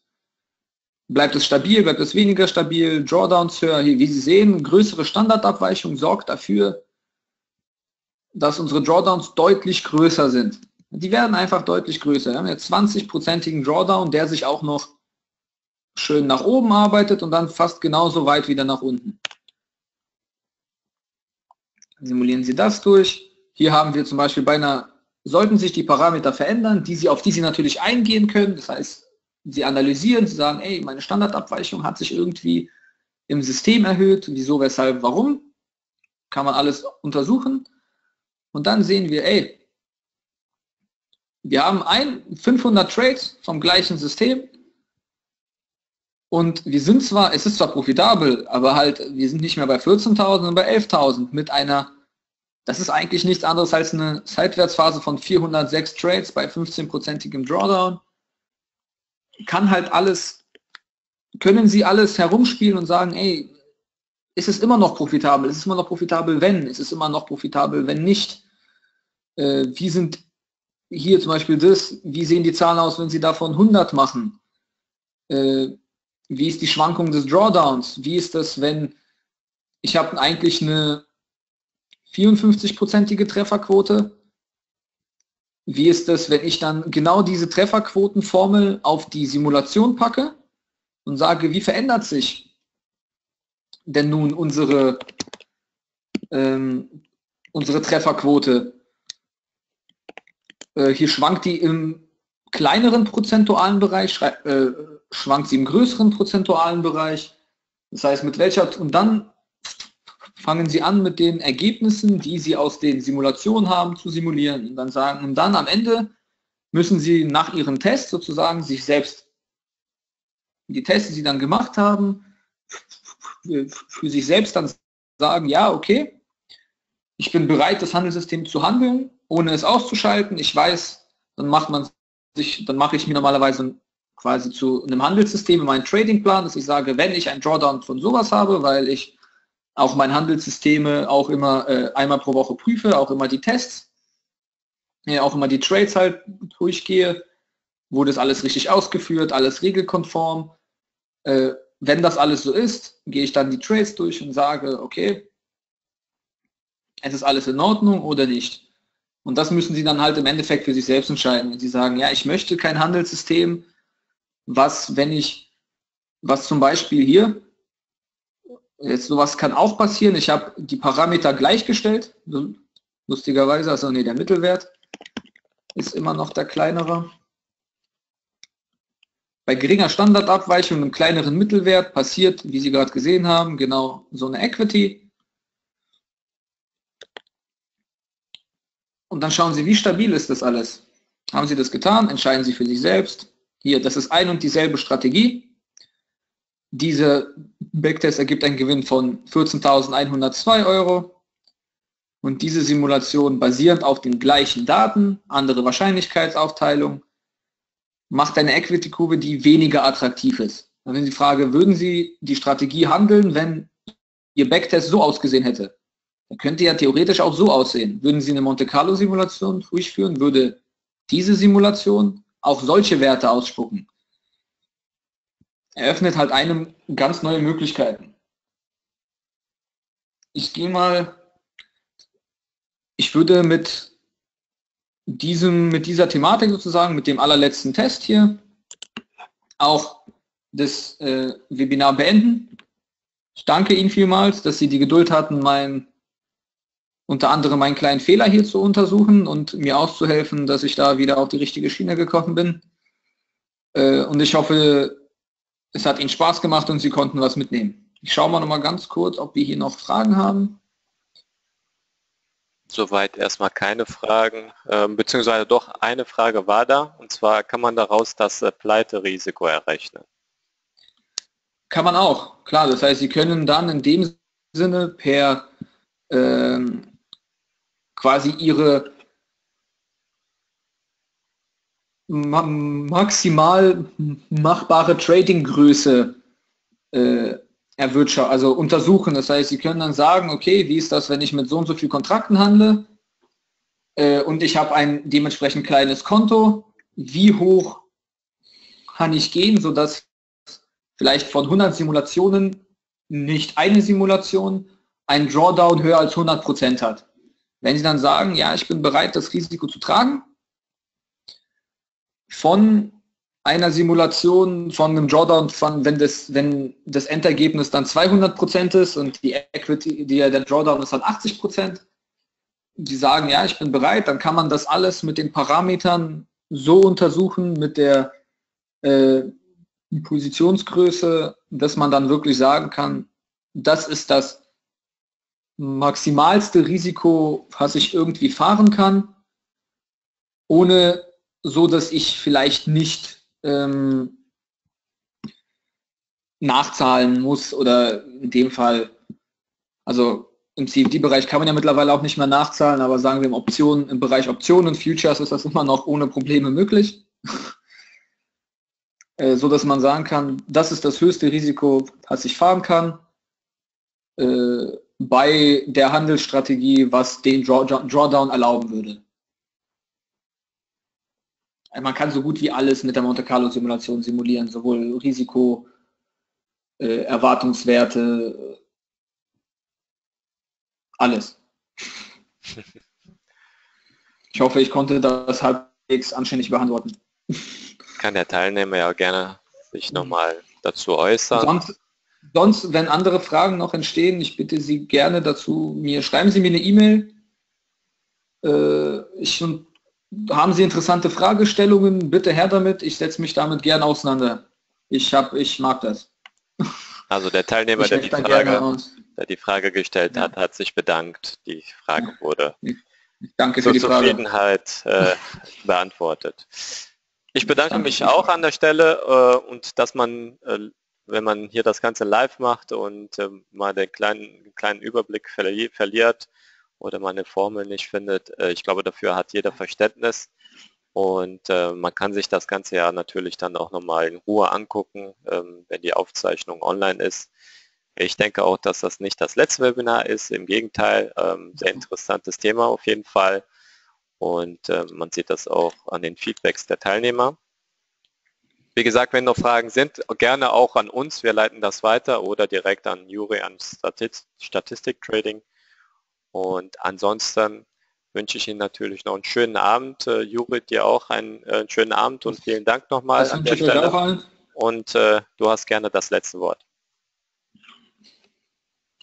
Bleibt es stabil, bleibt es weniger stabil, Drawdowns höher, wie Sie sehen, größere Standardabweichung sorgt dafür, dass unsere Drawdowns deutlich größer sind. Die werden einfach deutlich größer. Wir haben jetzt 20-prozentigen Drawdown, der sich auch noch schön nach oben arbeitet und dann fast genauso weit wieder nach unten. Simulieren Sie das durch. Hier haben wir zum Beispiel bei einer, sollten sich die Parameter verändern, die Sie, auf die Sie natürlich eingehen können. Das heißt, Sie analysieren, Sie sagen, ey, meine Standardabweichung hat sich irgendwie im System erhöht. Wieso, weshalb, warum? Kann man alles untersuchen. Und dann sehen wir, ey, wir haben ein 500 Trades vom gleichen System und wir sind zwar, es ist zwar profitabel, aber halt, wir sind nicht mehr bei 14.000, sondern bei 11.000 mit einer, das ist eigentlich nichts anderes als eine Seitwärtsphase von 406 Trades bei 15%igem Drawdown. Kann halt alles, können Sie alles herumspielen und sagen, ey, ist es immer noch profitabel? Ist es immer noch profitabel, wenn? Ist es immer noch profitabel, wenn nicht? äh, wie sind hier zum Beispiel das, wie sehen die Zahlen aus, wenn Sie davon 100 machen? Äh, wie ist die Schwankung des Drawdowns? Wie ist das, wenn ich habe eigentlich eine 54-prozentige Trefferquote? Wie ist das, wenn ich dann genau diese Trefferquotenformel auf die Simulation packe und sage, wie verändert sich denn nun unsere, ähm, unsere Trefferquote? Äh, hier schwankt die im kleineren prozentualen Bereich, äh, schwankt sie im größeren prozentualen Bereich. Das heißt, mit welcher, und dann fangen Sie an mit den Ergebnissen, die Sie aus den Simulationen haben, zu simulieren und dann sagen, und dann am Ende müssen Sie nach Ihrem Test sozusagen sich selbst, die Tests, die Sie dann gemacht haben, für sich selbst dann sagen, ja, okay, ich bin bereit, das Handelssystem zu handeln ohne es auszuschalten. Ich weiß, dann macht man sich, dann mache ich mir normalerweise quasi zu einem Handelssystem in meinen Tradingplan, dass ich sage, wenn ich ein Drawdown von sowas habe, weil ich auch meine Handelssysteme auch immer äh, einmal pro Woche prüfe, auch immer die Tests, ja, auch immer die Trades halt durchgehe, wurde es alles richtig ausgeführt, alles regelkonform. Äh, wenn das alles so ist, gehe ich dann die Trades durch und sage, okay, es ist alles in Ordnung oder nicht. Und das müssen Sie dann halt im Endeffekt für sich selbst entscheiden. Wenn Sie sagen, ja, ich möchte kein Handelssystem, was, wenn ich, was zum Beispiel hier, jetzt sowas kann auch passieren, ich habe die Parameter gleichgestellt, lustigerweise, also nee, der Mittelwert ist immer noch der kleinere. Bei geringer Standardabweichung und kleineren Mittelwert passiert, wie Sie gerade gesehen haben, genau so eine Equity. Und dann schauen Sie, wie stabil ist das alles. Haben Sie das getan? Entscheiden Sie für sich selbst. Hier, das ist ein und dieselbe Strategie. Diese Backtest ergibt einen Gewinn von 14.102 Euro. Und diese Simulation basierend auf den gleichen Daten, andere Wahrscheinlichkeitsaufteilung, macht eine Equity-Kurve, die weniger attraktiv ist. Dann ist die Frage, würden Sie die Strategie handeln, wenn Ihr Backtest so ausgesehen hätte? Dann könnte ja theoretisch auch so aussehen. Würden Sie eine Monte Carlo-Simulation durchführen, würde diese Simulation auch solche Werte ausspucken. Eröffnet halt einem ganz neue Möglichkeiten. Ich gehe mal, ich würde mit diesem, mit dieser Thematik sozusagen, mit dem allerletzten Test hier, auch das äh, Webinar beenden. Ich danke Ihnen vielmals, dass Sie die Geduld hatten, mein, unter anderem meinen kleinen Fehler hier zu untersuchen und mir auszuhelfen, dass ich da wieder auf die richtige Schiene gekommen bin. Äh, und ich hoffe, es hat Ihnen Spaß gemacht und Sie konnten was mitnehmen. Ich schaue mal noch mal ganz kurz, ob wir hier noch Fragen haben. Soweit erstmal keine Fragen, äh, beziehungsweise doch eine Frage war da, und zwar kann man daraus das äh, Pleiterisiko errechnen. Kann man auch, klar. Das heißt, Sie können dann in dem Sinne per ähm, quasi Ihre ma maximal machbare Tradinggröße äh, erwirtschaften, also untersuchen. Das heißt, Sie können dann sagen, okay, wie ist das, wenn ich mit so und so viel Kontrakten handle äh, und ich habe ein dementsprechend kleines Konto, wie hoch kann ich gehen, sodass vielleicht von 100 Simulationen nicht eine Simulation ein Drawdown höher als 100% hat. Wenn Sie dann sagen, ja, ich bin bereit, das Risiko zu tragen, von einer Simulation von einem Drawdown von, wenn das, wenn das Endergebnis dann 200 Prozent ist und die Equity, die, der Drawdown ist dann 80 Prozent, die sagen, ja, ich bin bereit, dann kann man das alles mit den Parametern so untersuchen, mit der äh, Positionsgröße, dass man dann wirklich sagen kann, das ist das maximalste Risiko, was ich irgendwie fahren kann, ohne so, dass ich vielleicht nicht ähm, nachzahlen muss oder in dem Fall, also im CFD-Bereich kann man ja mittlerweile auch nicht mehr nachzahlen, aber sagen wir im Optionen, im Bereich Optionen und Futures ist das immer noch ohne Probleme möglich. *laughs* äh, so dass man sagen kann, das ist das höchste Risiko, was ich fahren kann. Äh, bei der Handelsstrategie, was den Draw Drawdown erlauben würde man kann so gut wie alles mit der Monte Carlo Simulation simulieren, sowohl Risiko, äh, Erwartungswerte, alles. *laughs* Ich hoffe, ich konnte das halbwegs anständig beantworten. *laughs* Kann der Teilnehmer ja gerne sich nochmal dazu äußern. Sonst, sonst, wenn andere Fragen noch entstehen, ich bitte Sie gerne dazu, mir schreiben Sie mir eine E-Mail. Äh, ich haben Sie interessante Fragestellungen? Bitte her damit. Ich setze mich damit gern auseinander. Ich hab, ich mag das. Also der Teilnehmer, der die, Frage, der die Frage gestellt ja. hat, hat sich bedankt. Die Frage wurde Danke für die Frage. Zufriedenheit äh, *laughs* beantwortet. Ich bedanke Danke mich auch an der Stelle äh, und dass man, äh, wenn man hier das Ganze live macht und äh, mal den kleinen, kleinen Überblick verli verliert, oder man eine Formel nicht findet. Äh, ich glaube, dafür hat jeder Verständnis. Und äh, man kann sich das Ganze ja natürlich dann auch nochmal in Ruhe angucken, ähm, wenn die Aufzeichnung online ist. Ich denke auch, dass das nicht das letzte Webinar ist. Im Gegenteil, ähm, sehr interessantes Thema auf jeden Fall. Und äh, man sieht das auch an den Feedbacks der Teilnehmer. Wie gesagt, wenn noch Fragen sind, gerne auch an uns. Wir leiten das weiter oder direkt an Juri an Statistik Trading. Und ansonsten wünsche ich Ihnen natürlich noch einen schönen Abend. Äh, Juri, dir auch einen, äh, schönen Abend und vielen Dank nochmal an der Stelle. Und äh, du hast gerne das letzte Wort.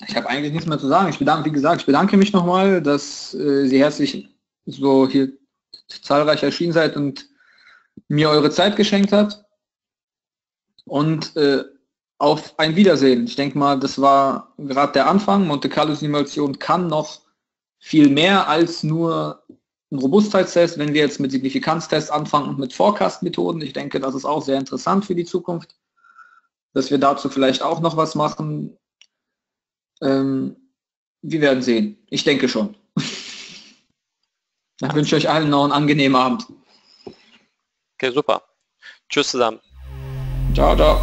Ich habe eigentlich nichts mehr zu sagen. Ich bedanke, wie gesagt, ich bedanke mich nochmal, dass äh, Sie herzlich so hier zahlreich erschienen seid und mir eure Zeit geschenkt hat. Und äh, auf ein Wiedersehen. Ich denke mal, das war gerade der Anfang. Monte Carlo Simulation kann noch viel mehr als nur ein Robustheitstest. Wenn wir jetzt mit Signifikanztests anfangen und mit Forecast-Methoden, ich denke, das ist auch sehr interessant für die Zukunft, dass wir dazu vielleicht auch noch was machen. Ähm, wir werden sehen. Ich denke schon. *laughs* Dann wünsche ich euch allen noch einen angenehmen Abend. Okay, super. Tschüss zusammen. Ciao, ciao.